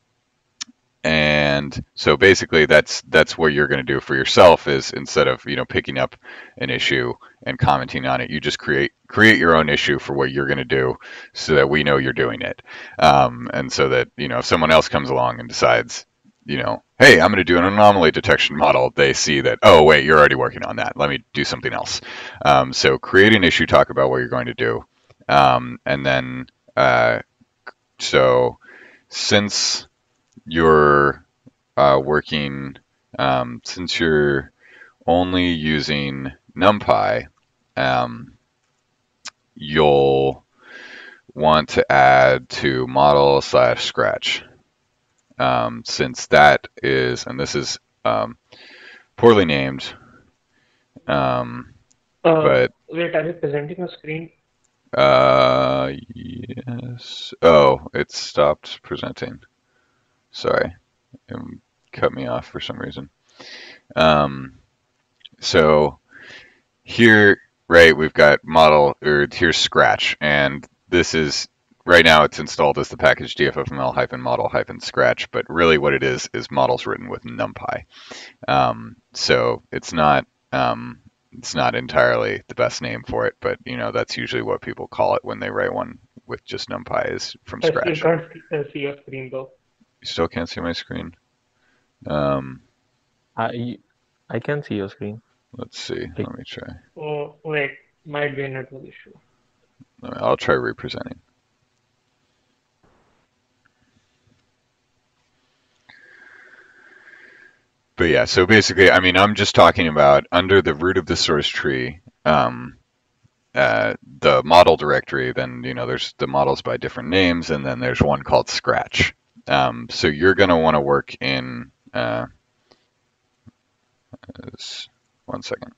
and so basically that's that's what you're going to do for yourself is instead of you know picking up an issue and commenting on it you just create create your own issue for what you're going to do so that we know you're doing it. Um, and so that you know if someone else comes along and decides you know hey i'm going to do an anomaly detection model they see that oh wait you're already working on that. Let me do something else. Um, so create an issue talk about what you're going to do. Um, and then uh, so since you're uh, working um, since you're only using NumPy, um, you'll want to add to model slash scratch. Um, since that is and this is um, poorly named um, Uh, but wait, are you presenting a screen? uh, yes. Oh it stopped presenting sorry. It cut me off for some reason. Um, so here right we've got model or here's scratch and this is right now it's installed as the package dffml hyphen model hyphen scratch but really what it is is models written with numpy. Um, so it's not um, it's not entirely the best name for it but you know that's usually what people call it when they write one with just numpy is from I scratch. can't see- see your screen though. You still can't see my screen um, I I can see your screen. let's see let me try Oh, wait, might be a network issue. I'll try representing but yeah, so basically, I mean, I'm just talking about under the root of the source tree, um, uh, the model directory. Then you know, there's the models by different names, and then there's one called Scratch. Um, so you're going to want to work in. Uh, one second.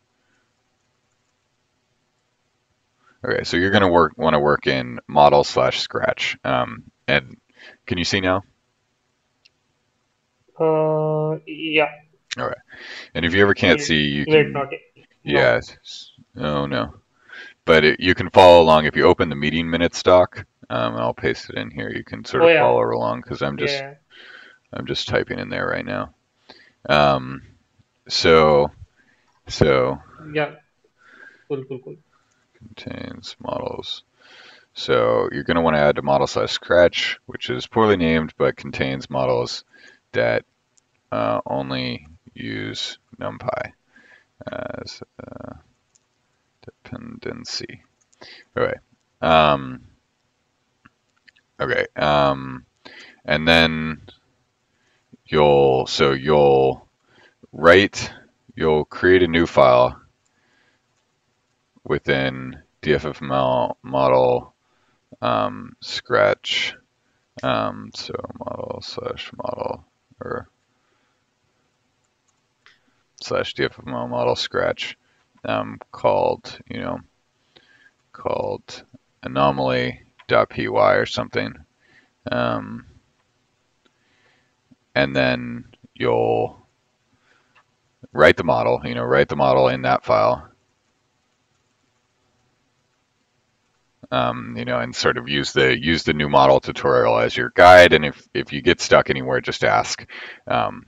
Okay, so you're going to work want to work in model slash Scratch. Um, and can you see now? Uh, yeah. All right. And if you ever can't see, you can. No. Yeah. Oh no. But it, you can follow along if you open the meeting minutes doc. Um, and I'll paste it in here. You can sort Oh, of yeah. follow along because I'm just Yeah. I'm just typing in there right now. Um, so so Yeah. Cool, cool, cool. contains models. So you're going to want to add to model slash scratch, which is poorly named but contains models that uh, only use NumPy as a dependency. All right. Um, okay. Um, and then you'll so you'll write you'll create a new file within DFFML model um, scratch um, so model slash model or slash DFFML model scratch um, called you know called anomaly.py or something um, and then you'll write the model you know write the model in that file um, you know, and sort of use the use the new model tutorial as your guide. And if if you get stuck anywhere, just ask, um,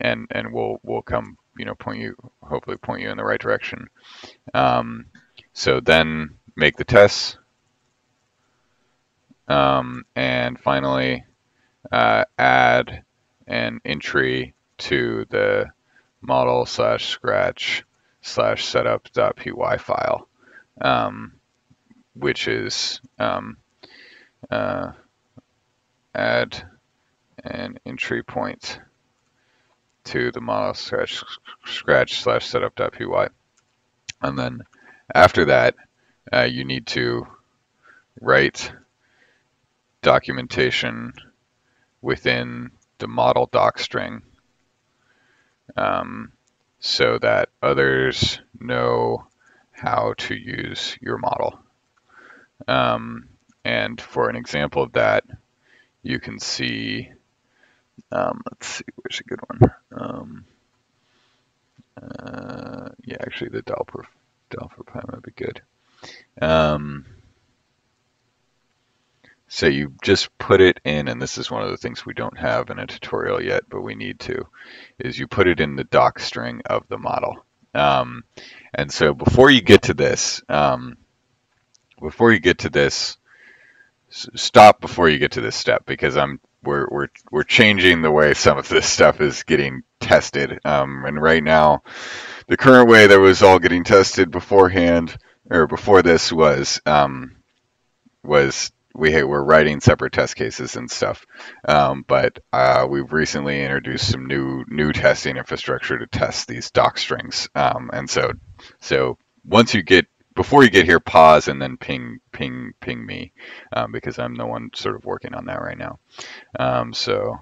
and and we'll we'll come, you know, point you hopefully point you in the right direction. Um, so then make the tests, um, and finally uh, add an entry to the model slash scratch slash setup.py file. Um, which is um, uh, add an entry point to the model scratch, scratch slash setup.py. And then after that, uh, you need to write documentation within the model doc string um, so that others know how to use your model. Um, and for an example of that, you can see, um, let's see, where's a good one? Um, uh, yeah, actually the daal4py, daal4py might be good. So you just put it in, and this is one of the things we don't have in a tutorial yet, but we need to, is you put it in the doc string of the model. Um, and so before you get to this, um, before you get to this, stop before you get to this step because I'm we're we're we're changing the way some of this stuff is getting tested. Um, and right now, the current way that was all getting tested beforehand or before this was um, was we we're writing separate test cases and stuff. Um, but uh, we've recently introduced some new new testing infrastructure to test these doc strings. Um, and so so once you get before you get here, pause and then ping, ping, ping me, um, because I'm the one sort of working on that right now. Um, so,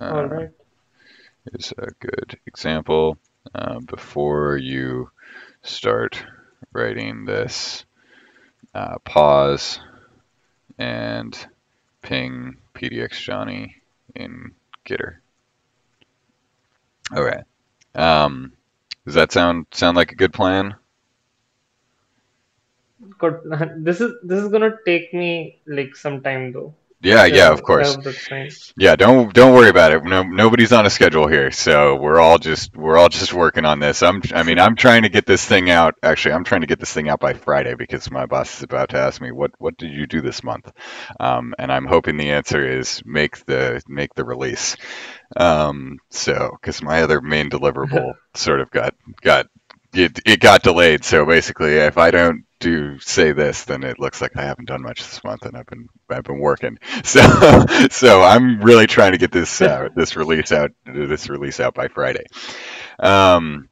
uh, All right. is a good example. Uh, before you start writing this, uh, pause and ping PDX Johnny in Gitter. Okay. Um, does that sound sound like a good plan? Good. This is this is gonna take me like some time though. Yeah, yeah, So of course. hope. Yeah, don't don't worry about it. No, nobody's on a schedule here, so we're all just we're all just working on this. I'm I mean I'm trying to get this thing out. Actually, I'm trying to get this thing out by Friday because my boss is about to ask me what what did you do this month, um, and I'm hoping the answer is make the make the release. Um, so because my other main deliverable sort of got got it it got delayed. So basically, if I don't do say this, then it looks like I haven't done much this month, and I've been I've been working. So so I'm really trying to get this uh, this release out this release out by Friday. Um,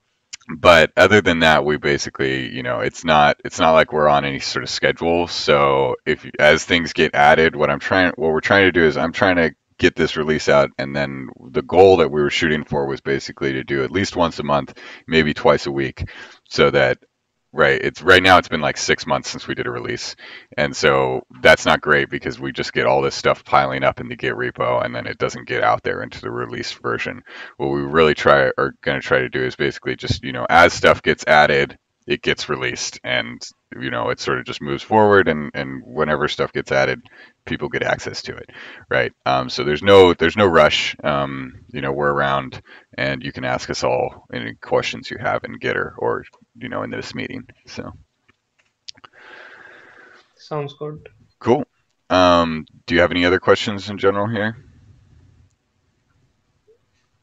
but other than that, we basically, you know, it's not it's not like we're on any sort of schedule. So if as things get added, what I'm trying what we're trying to do is I'm trying to get this release out and then the goal that we were shooting for was basically to do at least once a month, maybe twice a week so that Right. It's right now it's been like six months since we did a release. And so that's not great because we just get all this stuff piling up in the Git repo and then it doesn't get out there into the release version. What we really try are gonna try to do is basically just, you know, as stuff gets added, it gets released and you know, it sort of just moves forward and, and whenever stuff gets added, people get access to it. Right. Um, so there's no there's no rush. Um, you know, we're around and you can ask us all any questions you have in Gitter or you know, in this meeting. So Sounds good. cool. Um, do you have any other questions in general here?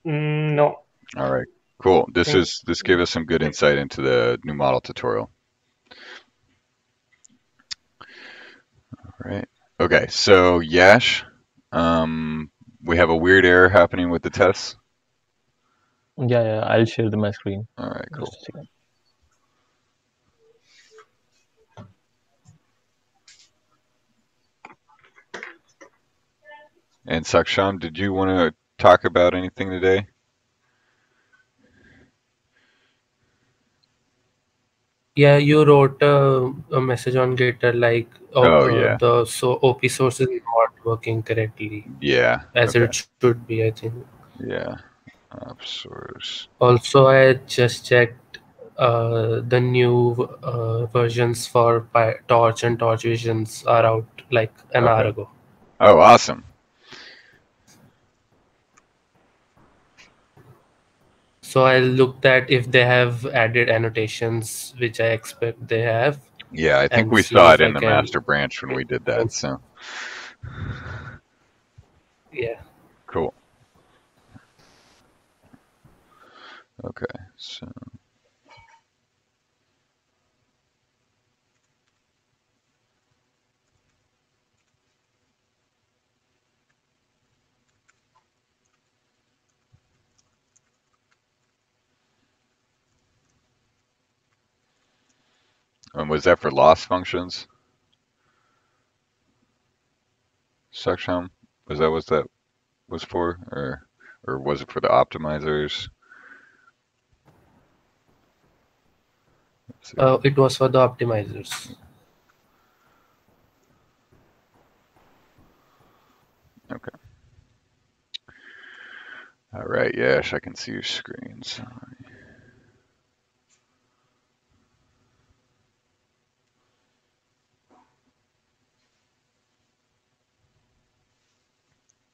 Mm, no. All right, cool. This Thanks. is this gave us some good insight into the new model tutorial. All right. Okay, so Yash, um, we have a weird error happening with the tests. Yeah, yeah, I'll share the, my screen. All right, cool. Just a second. And Saksham, did you want to talk about anything today? Yeah, you wrote a, a message on Gitter like oh, Oh, yeah. the so OP source is not working correctly Yeah. as okay. it should be, I think. Yeah. Op source. Also, I just checked uh, the new uh, versions for Pi- Torch and Torch Visions are out like an hour ago. Oh, awesome. So I looked at if they have added annotations, which I expect they have. Yeah, I think we saw it in the can- master branch when we did that. So Yeah. cool. Okay, so and was that for loss functions? Section? Was that what that was for, or or was it for the optimizers? Uh, it was for the optimizers. Okay. All right, yes, I can see your screen. Sorry.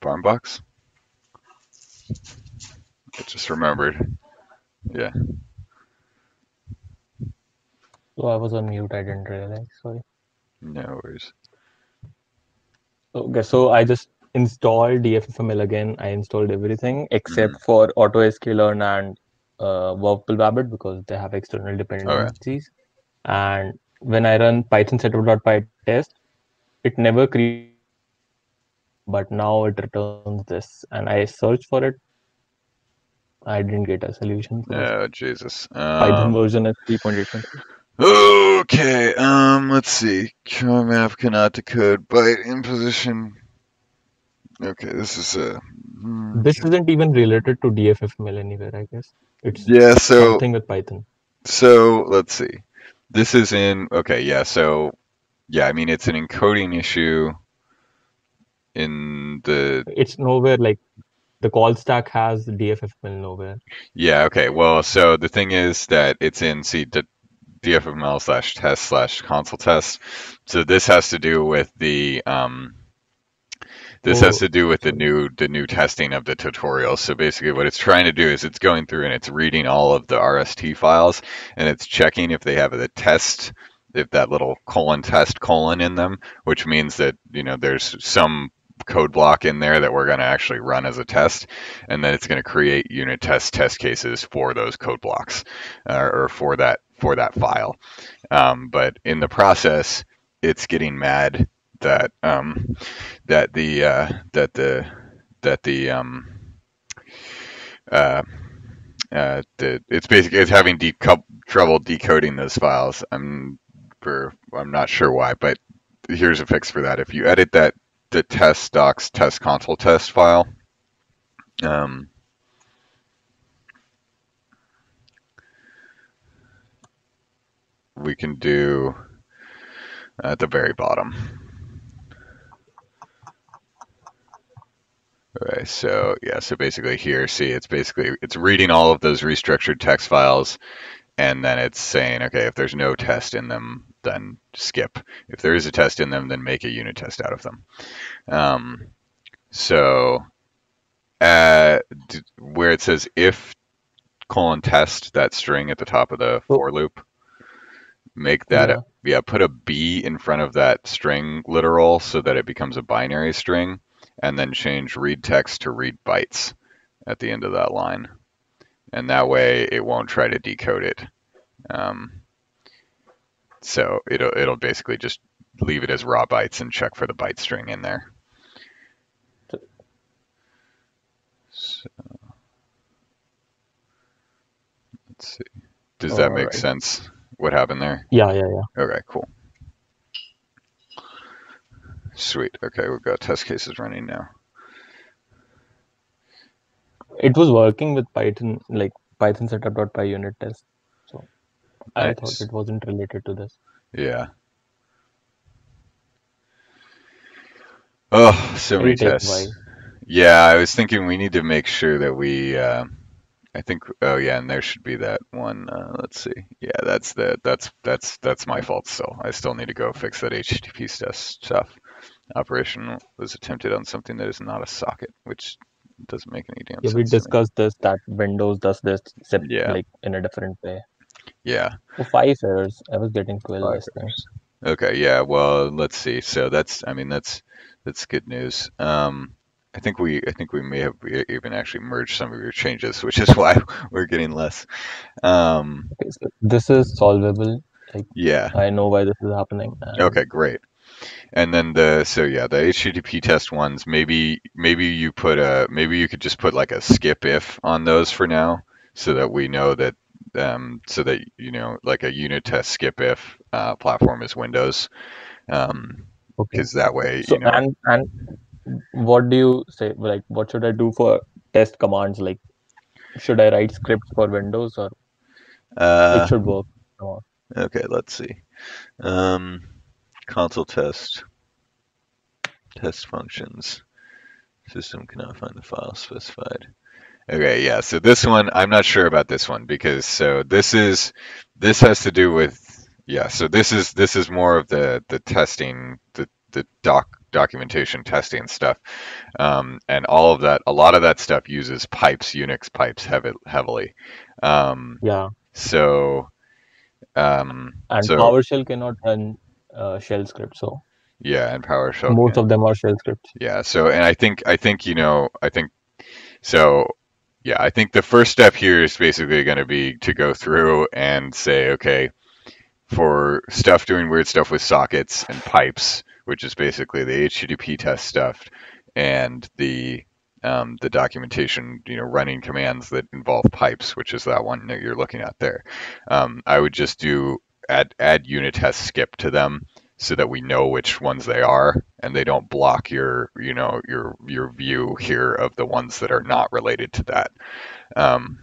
Farm box? I just remembered. Yeah. So I was on mute. I didn't realize. Sorry. No worries. Okay, so I just installed DFFML again. I installed everything except for AutoScaler and uh, Vowpal Wabbit because they have external dependencies. And when I run Python setup.py test, it never creates, but now it returns this. And I searched for it. I didn't get a solution. Oh, Jesus. Python Um, version is 3.8. okay, um, let's see. charmap cannot decode byte imposition. Okay, this is a. hmm. This isn't even related to DFFML anywhere, I guess. It's Yeah, so something with Python. So let's see. This is in okay, yeah. So yeah, I mean it's an encoding issue in the It's nowhere like the call stack has the DFFML nowhere. yeah. Okay, well, so the thing is that it's in C d- dfml slash test slash console test. So this has to do with the um. This has to do with the new the new testing of the tutorial. So basically what it's trying to do is it's going through and it's reading all of the RST files and it's checking if they have the test if that little colon test colon in them, which means that, you know, there's some code block in there that we're going to actually run as a test, and then it's going to create unit test test cases for those code blocks uh, or for that for that file. Um, but in the process, it's getting mad that um, that the uh, that the that the um, uh, uh, the, it's basically it's having trouble decoding those files. I'm for I'm not sure why, but here's a fix for that. If you edit that the test docs test console test file, um, we can do at the very bottom. Okay, so yeah, so basically here, see, it's basically, it's reading all of those restructured text files, and then it's saying, okay, if there's no test in them, then skip. If there is a test in them, then make a unit test out of them. Um, so uh, where it says if colon test, that string at the top of the for loop, make that, yeah. A, yeah, put a B in front of that string literal so that it becomes a binary string, and then change read text to read bytes at the end of that line. And that way it won't try to decode it. Um, so it'll it'll basically just leave it as raw bytes and check for the byte string in there. So, let's see. Does that make right. sense? What happened there? Yeah, yeah, yeah. Okay, cool. Sweet. Okay, we've got test cases running now. It was working with Python, like Python setup.py unit test. So. I thought it wasn't related to this. Yeah. Oh, so many tests. Yeah, I was thinking we need to make sure that we. Uh, I think. Oh yeah, and there should be that one. Uh, let's see. Yeah, that's the that's that's that's my fault. Still, I still need to go fix that HTTP stuff. Operation was attempted on something that is not a socket, which doesn't make any damn yeah, sense. We discussed this that Windows does this except yeah. like in a different way. Yeah. For five errors, I was getting twelve errors. Okay, yeah. Well, let's see. So that's I mean that's that's good news. Um, I think we I think we may have even actually merged some of your changes, which is why we're getting less. Um, okay, so this is solvable. Like, yeah. I know why this is happening. Okay, great. And then the so yeah, the HTTP test ones, maybe maybe you put a maybe you could just put like a skip if on those for now, so that we know that um, so that you know like a unit test skip if uh, platform is Windows, um, because okay. that way so, you know. And and what do you say? Like, what should I do for test commands? Like, should I write scripts for Windows or uh, it should work? Okay, let's see. Um, console test, test functions. System cannot find the file specified. Okay, yeah. So this one, I'm not sure about this one because so this is this has to do with yeah. So this is this is more of the the testing the the doc documentation testing stuff, um, and all of that. A lot of that stuff uses pipes, Unix pipes, heavy, heavily. Um, yeah. So. Um, and so, PowerShell cannot run uh, shell script, so. Yeah, and PowerShell. Most can. of them are shell scripts. Yeah. So, and I think I think you know I think so yeah, I think the first step here is basically going to be to go through and say, okay, for stuff doing weird stuff with sockets and pipes, which is basically the HTTP test stuff, and the um, the documentation, you know, running commands that involve pipes, which is that one that you're looking at there. Um, I would just do add add unit test skip to them so that we know which ones they are and they don't block your you know your your view here of the ones that are not related to that. Um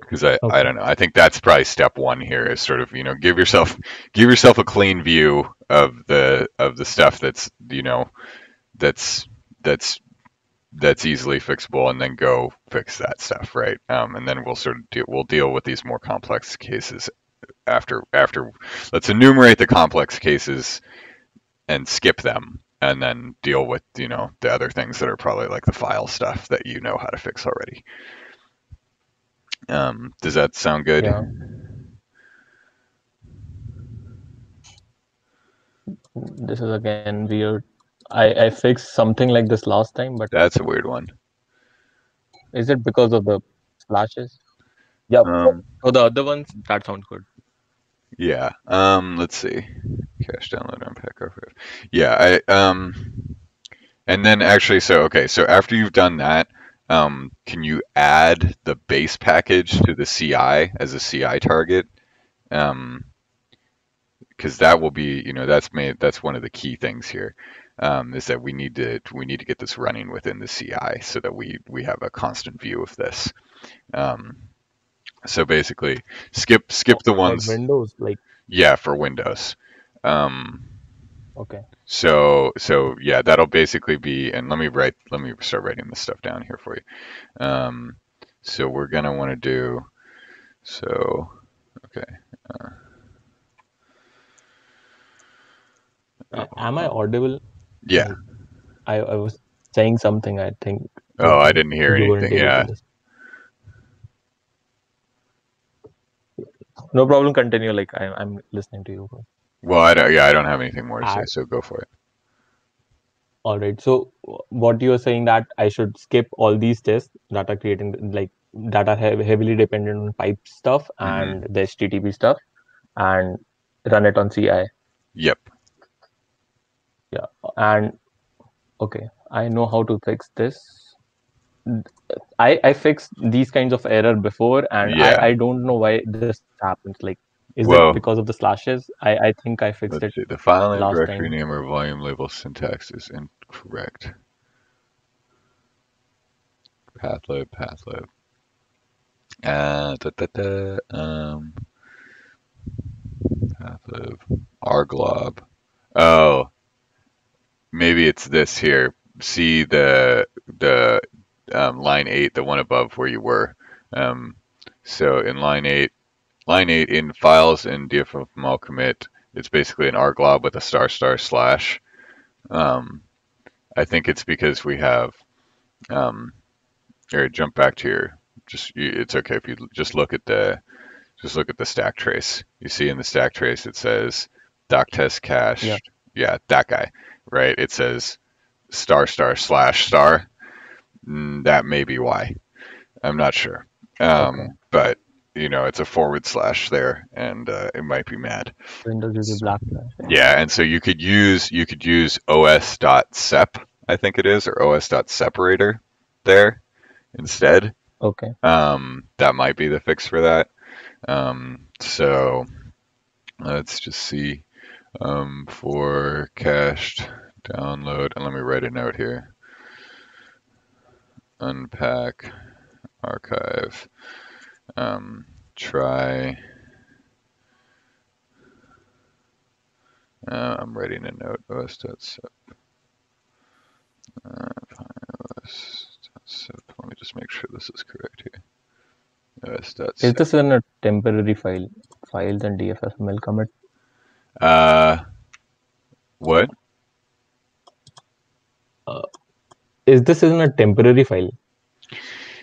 because I, okay. I don't know. I think that's probably step one here is sort of you know give yourself give yourself a clean view of the of the stuff that's you know that's that's that's easily fixable and then go fix that stuff right? Um, and then we'll sort of deal, we'll deal with these more complex cases after after let's enumerate the complex cases and skip them and then deal with you know the other things that are probably like the file stuff that you know how to fix already um, does that sound good yeah. this is again weird I, I fixed something like this last time, but That's a weird one. is it because of the slashes? Yeah. Um, For the other ones, that sound good. yeah. Um, let's see. Cache download unpack archive. Yeah, I um and then actually so okay, so after you've done that, um, can you add the base package to the CI as a CI target? Um, because that will be, you know, that's made that's one of the key things here. Um, is that we need to we need to get this running within the CI so that we we have a constant view of this. Um, so basically, skip skip the For ones, Windows, like yeah, for Windows. Um, okay. so so yeah, that'll basically be, and let me write, let me start writing this stuff down here for you. Um, so we're gonna want to do, so okay, A- Am I audible? yeah. I, I was saying something, I think. Oh, I didn't hear anything. Yeah. listen. No problem. Continue. Like I, I'm listening to you. Well, I don't, yeah, I don't have anything more to say, so go for it. All right. So what you're saying that I should skip all these tests that are creating like that are heavily dependent on pipe stuff Mhm. and the HTTP stuff, and run it on CI. Yep. Yeah. And okay, I know how to fix this. I I fixed these kinds of error before, and Yeah. I I don't know why this happens. Like, is Well- it because of the slashes? I I think I fixed it. see. The file name, directory time. name, or volume label syntax is incorrect. Pathlib, pathlib. Uh, da, da, da, um, pathlib, rglob. Oh, maybe it's this here. See the the um, line eight, the one above where you were. Um, so in line eight, line eight in files in dffml commit, it's basically an R glob with a star star slash. Um, I think it's because we have. Um, here, jump back to your. Just you, it's okay if you just look at the, just look at the stack trace. You see in the stack trace it says doc test cache. Yeah. yeah, that guy, right? It says star star slash star. Mm, that may be why. I'm not sure. Um, Okay. but you know, it's a forward slash there, and uh, it might be mad. Windows uses black slash. Yeah, and so you could use you could use os.sep, I think it is, or os.separator there instead. Okay. Um, that might be the fix for that. Um, so let's just see um, for cached download, and let me write a note here. Unpack, archive, um, try. Uh, I'm writing a note. os.sep. Uh, os.sep. Let me just make sure this is correct here. os.sep. Is this in a temporary file? Files and DFFML commit. Uh, what? Is this in a temporary file?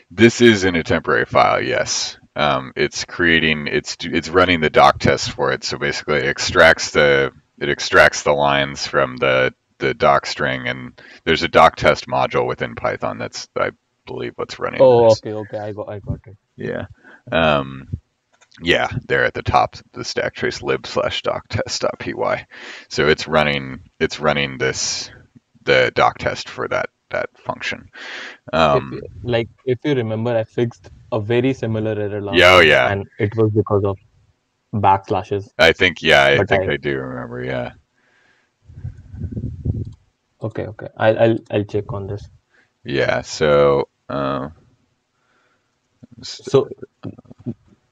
This is in a temporary file, yes. Um, it's creating, it's it's running the doc test for it. So basically, it extracts the it extracts the lines from the the doc string, and there's a doc test module within Python. That's I believe what's running. Oh, this. okay, okay. I got, I got it. Yeah. Um, yeah, there at the top, the stack trace lib slash doc test dot py. So it's running it's running this the doc test for that that function. Um, If- like, if you remember, I fixed a very similar error last Yeah, oh, yeah. and it was because of backslashes. I think yeah, I But think I- I do remember. Yeah. Okay, okay. I'll, I'll, I'll check on this. Yeah. So. Uh, So,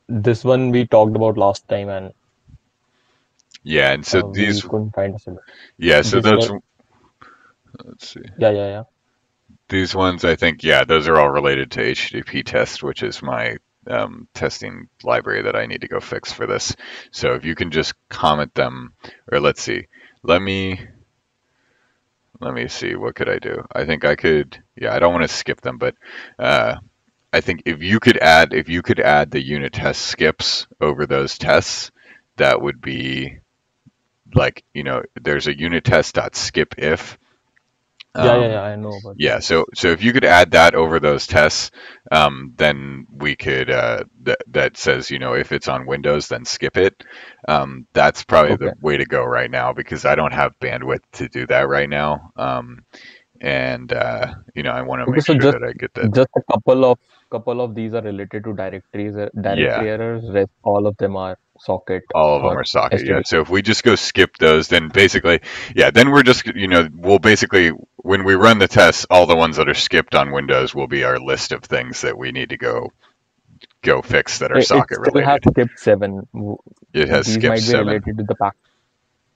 this one we talked about last time, and yeah, and so uh, these couldn't find a solution. yeah, so those let's see. Yeah, yeah, yeah. These ones, I think, yeah, those are all related to HTTP test, which is my um, testing library that I need to go fix for this. So if you can just comment them, or let's see, let me let me see, what could I do? I think I could, yeah, I don't want to skip them, but uh, I think if you could add if you could add the unit test skips over those tests, that would be like you know, there's a unit test dot skip if yeah, yeah, Um, yeah. I know about yeah, so so if you could add that over those tests, um, then we could uh, that that says you know if it's on Windows, then skip it. Um, that's probably Okay. the way to go right now because I don't have bandwidth to do that right now. Um, and uh, you know I want to Okay, make so sure just that I get that. just a couple of couple of these are related to directories, uh, directory Yeah, errors. Rest all of them are socket all of them are socket. Yeah. So if we just go skip those, then basically, yeah, then we're just you know we'll basically when we run the tests, all the ones that are skipped on Windows will be our list of things that we need to go go fix that are It, it socket still has related. skipped seven. It has These skipped might be seven. related to the pack.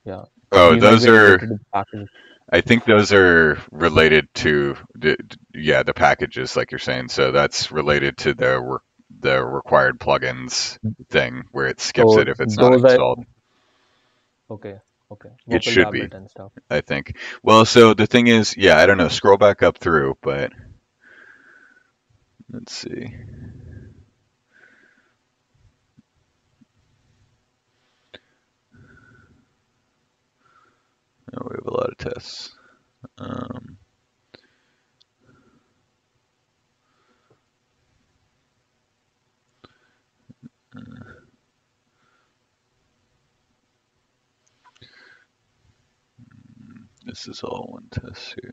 Yeah, Oh, these those are, related to the package. I think those are related to, the, yeah, the packages, like you're saying. So that's related to the re- the required plugins thing where it skips So it if it's not those are installed. okay. Okay, It should be, Rabbit and stuff. I think. Well, so the thing is, yeah, I don't know. Scroll back up through, but let's see. Oh, we have a lot of tests. Um, this is all one test here.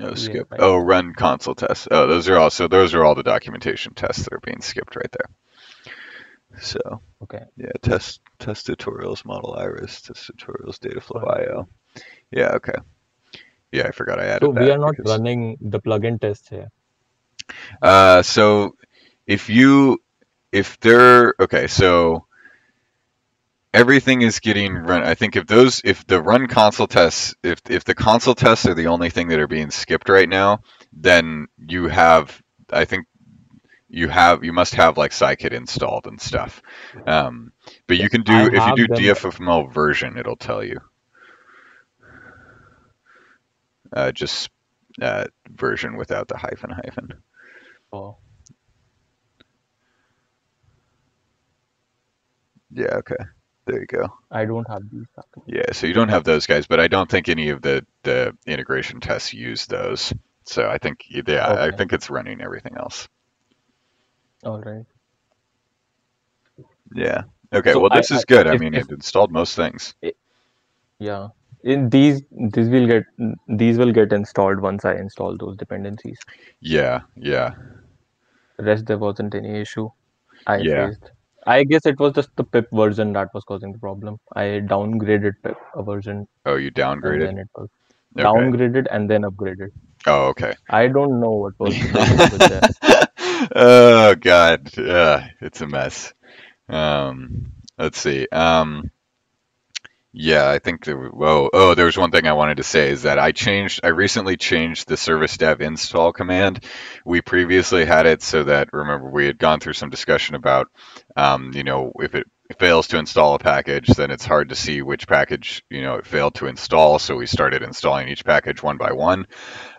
Oh, skip. Oh, run console tests. Oh, those are also those are all the documentation tests that are being skipped right there. So Okay. yeah, test test tutorials, model iris, test tutorials, data flow IO. Yeah, okay. Yeah, I forgot I added. So we are not because running the plugin tests here. uh so if you if they're okay, so everything is getting run. I think if those if the run console tests if if the console tests are the only thing that are being skipped right now, then you have I think you have you must have like scikit installed and stuff. Um, but you can do I if you do dffml version, it'll tell you. Uh, just uh, version without the hyphen hyphen. Oh, Yeah, okay. There you go. I don't have these. Yeah, so you don't have those guys, but I don't think any of the the integration tests use those. So I think yeah, I think it's running everything else. All right. Yeah. Okay, So well this I is good. I if mean, if it installed most things. yeah, in these these will get these will get installed once I install those dependencies. Yeah, yeah, Rest there wasn't any issue I yeah. faced. I guess it was just the pip version that was causing the problem. I downgraded pip a version Oh, you and downgraded? then it was Okay. downgraded and then upgraded. Oh, okay. I don't know what was the issue with that. oh God, yeah, it's a mess. Um, let's see. Um, yeah, I think there. Whoa, oh, there was one thing I wanted to say is that I changed. I recently changed the service dev install command. We previously had it so that remember we had gone through some discussion about, um, you know, if it fails to install a package, then it's hard to see which package you know it failed to install. So we started installing each package one by one.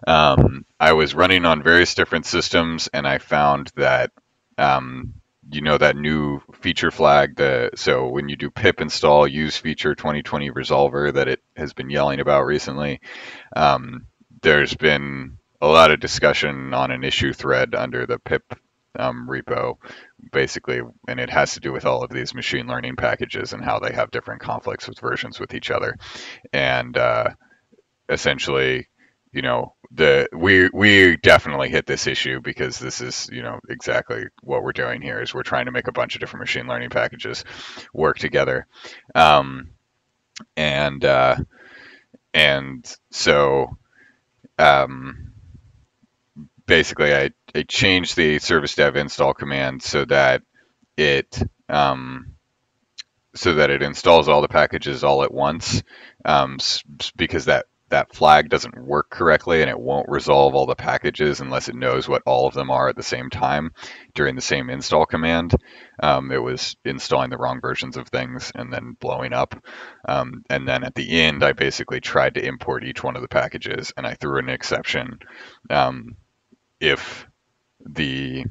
Um, I was running on various different systems, and I found that um, you know that new feature flag. that so when you do pip install use feature 2020 resolver that it has been yelling about recently, um, there's been a lot of discussion on an issue thread under the pip um, repo, basically, and it has to do with all of these machine learning packages and how they have different conflicts with versions with each other, and uh, essentially you know the we we definitely hit this issue because this is you know exactly what we're doing here is we're trying to make a bunch of different machine learning packages work together. Um, and uh, and so um, basically I, I changed the service dev install command so that it um, so that it installs all the packages all at once um, because that that flag doesn't work correctly and it won't resolve all the packages unless it knows what all of them are at the same time during the same install command. Um, it was installing the wrong versions of things and then blowing up. Um, and then at the end, I basically tried to import each one of the packages and I threw an exception um, if the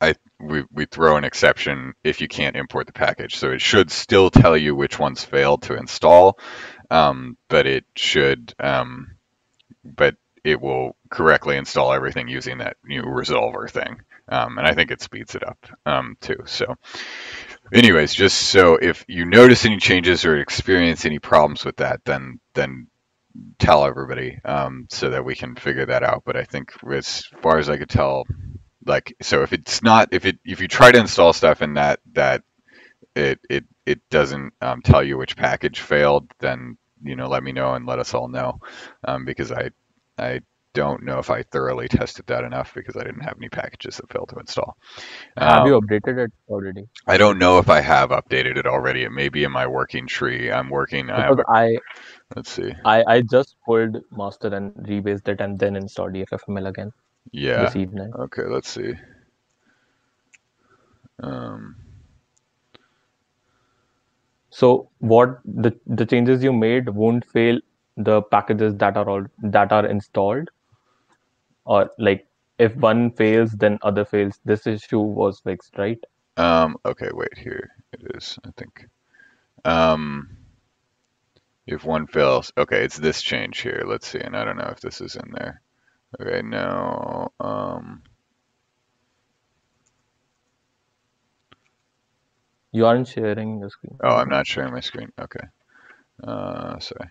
I we, we throw an exception if you can't import the package. So it should still tell you which ones failed to install, um, but it should, um, but it will correctly install everything using that new resolver thing. Um, and I think it speeds it up um, too. So, anyways, just so if you notice any changes or experience any problems with that, then then tell everybody um, so that we can figure that out. But I think as far as I could tell, like so if it's not if it if you try to install stuff and that that it it it doesn't um, tell you which package failed, then you know let me know and let us all know um, because I I don't know if I thoroughly tested that enough because I didn't have any packages that failed to install. Have Um, you updated it already? I don't know if I have updated it already. It may be in my working tree. I'm working. I have, I let's see. I I just pulled master and rebased it and then installed DFFML again Yeah. this evening. Okay. Let's see. Um, So what the the changes you made won't fail the packages that are all that are installed, or like if one fails, then other fails. This issue was fixed, right? um, okay. Wait. Here it is. I think. Um, if one fails, okay, it's this change here. Let's see. And I don't know if this is in there. Okay. No. Um. You aren't sharing the screen. Oh, I'm not sharing my screen. Okay. Uh, sorry.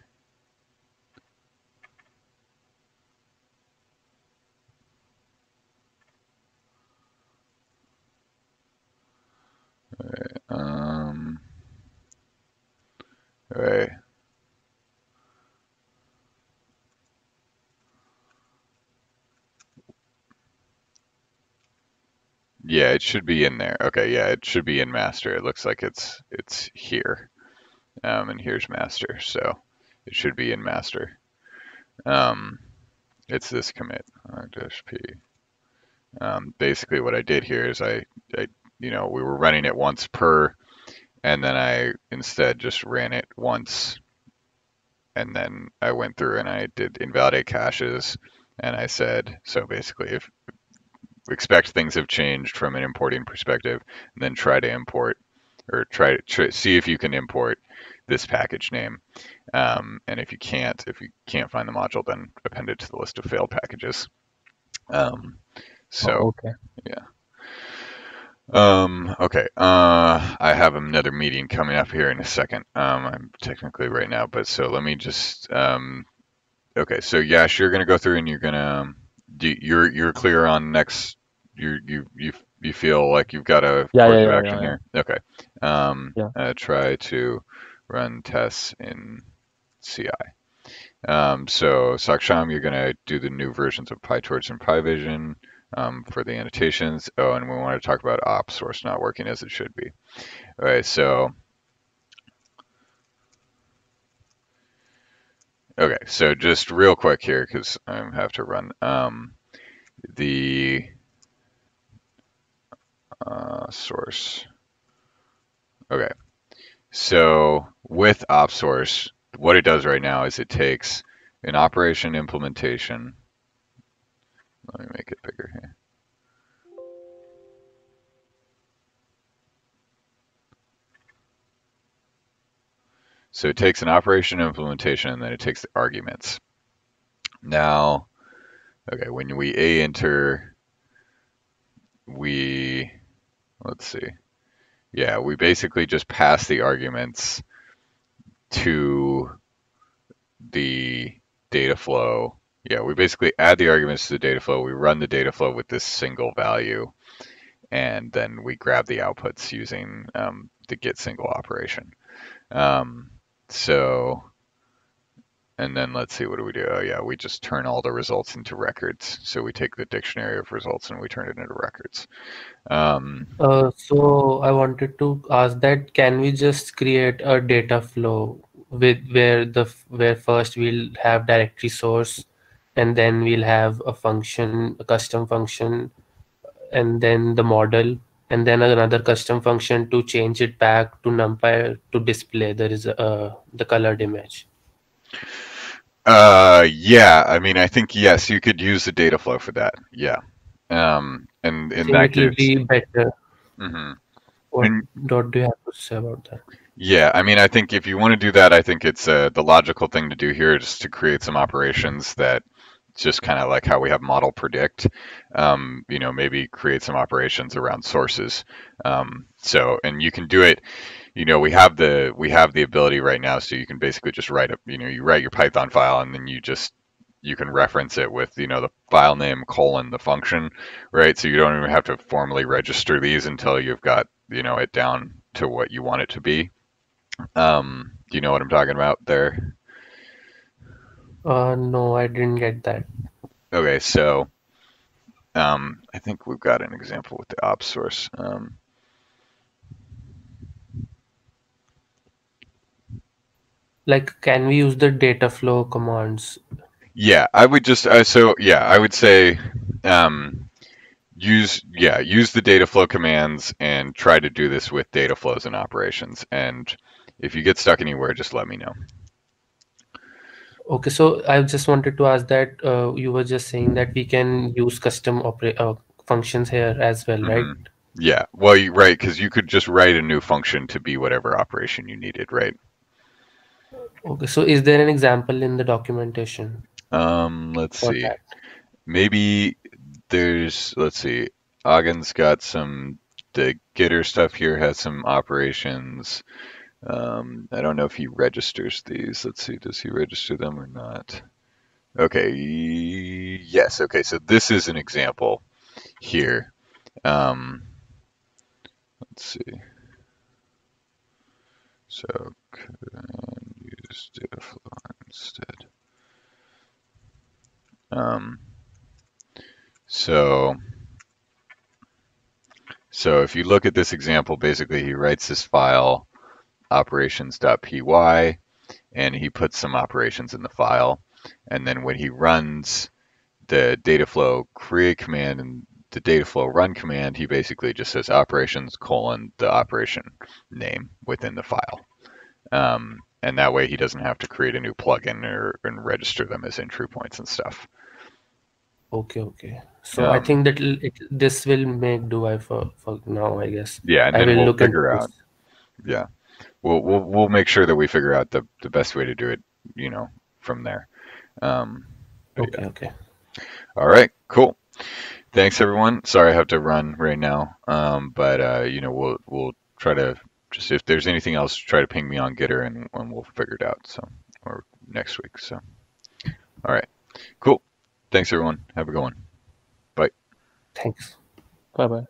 Alright, um, alright. Yeah, it should be in there. Okay, yeah, it should be in master. It looks like it's it's here. Um, and here's master, so it should be in master. Um, it's this commit p. Um, basically, what I did here is I, I, you know, we were running it once per, and then I instead just ran it once, and then I went through and I did invalidate caches, and I said, so basically, if expect things have changed from an importing perspective, and then try to import or try to try, see if you can import this package name. Um, and if you can't, if you can't find the module, then append it to the list of failed packages. Um, so Oh, okay. um, okay. Uh, I have another meeting coming up here in a second. Um, I'm technically right now, but so let me just um, okay. So Yash, you're gonna go through and you're gonna um, do you're you're clear on next. You you you you feel like you've got a Yeah, course yeah, of yeah, action here. Okay. Um, Yeah. uh, try to run tests in CI. Um, so Saksham, you're gonna do the new versions of PyTorch and PyVision um, for the annotations. Oh, and we want to talk about op source not working as it should be. All right, so okay, so just real quick here because I have to run. Um, the uh, source. Okay, so with op source, what it does right now is it takes an operation implementation. Let me make it bigger here. So it takes an operation implementation and then it takes the arguments. Now, okay, when we a enter, we, let's see. Yeah, we basically just pass the arguments to the data flow. Yeah, we basically add the arguments to the data flow. We run the data flow with this single value, and then we grab the outputs using um, the get single operation. Um, so, and then let's see, what do we do? Oh yeah, we just turn all the results into records. So we take the dictionary of results and we turn it into records. Um, Uh, so I wanted to ask that can we just create a data flow with where the where first we'll have directory source and then we'll have a function, a custom function, and then the model, and then another custom function to change it back to NumPy to display there is a the colored image. uh, yeah, I mean, I think yes, you could use the data flow for that. Yeah. Um, and in that gives. be better. Mhm. What, And what do you have to say about that? yeah, I mean, I think if you want to do that, I think it's uh, the logical thing to do here is to create some operations that just kind of like how we have model predict. Um, you know, maybe create some operations around sources. Um, so, and you can do it. You know, we have the we have the ability right now, so you can basically just write a you know you write your Python file and then you just you can reference it with you know the file name colon the function, right? So you don't even have to formally register these until you've got you know it down to what you want it to be. Um, do you know what I'm talking about there? Uh, no, I didn't get that. Okay, so um, I think we've got an example with the op source. Um, Like, can we use the data flow commands? yeah, I would just uh, so yeah, I would say um, use yeah use the data flow commands and try to do this with data flows and operations. And if you get stuck anywhere, just let me know. Okay, so I just wanted to ask that uh, you were just saying that we can use custom opera uh, functions here as well, right? Mhm. Yeah, well, you, right, because you could just write a new function to be whatever operation you needed, right? Okay, so is there an example in the documentation Um, let's see. that? Maybe there's, let's see, Aghin's got some, the Gitter stuff here has some operations. Um, I don't know if he registers these. Let's see, does he register them or not? Okay, yes, okay, so this is an example here. Um, let's see. So, can use flow instead. Um, so, so if you look at this example, basically he writes this file operations.py and he puts some operations in the file. And then when he runs the dataflow create command and the dataflow run command, he basically just says operations colon the operation name within the file. Um, and that way he doesn't have to create a new plugin or and register them as entry points and stuff. Okay, okay. So I Um, think that it, this will make do I for for now, I guess. Yeah, and I will we'll look figure out. this. Yeah, we'll we'll we'll make sure that we figure out the the best way to do it. You know, from there. Um, but yeah. Okay, okay. All right. Cool. Thanks, everyone. Sorry, I have to run right now. Um, but uh, you know, we'll we'll try to just if there's anything else, try to ping me on Gitter and, and we'll figure it out. So or next week. So all right. Cool. Thanks, everyone. Have a good one. Bye. Thanks. Bye bye.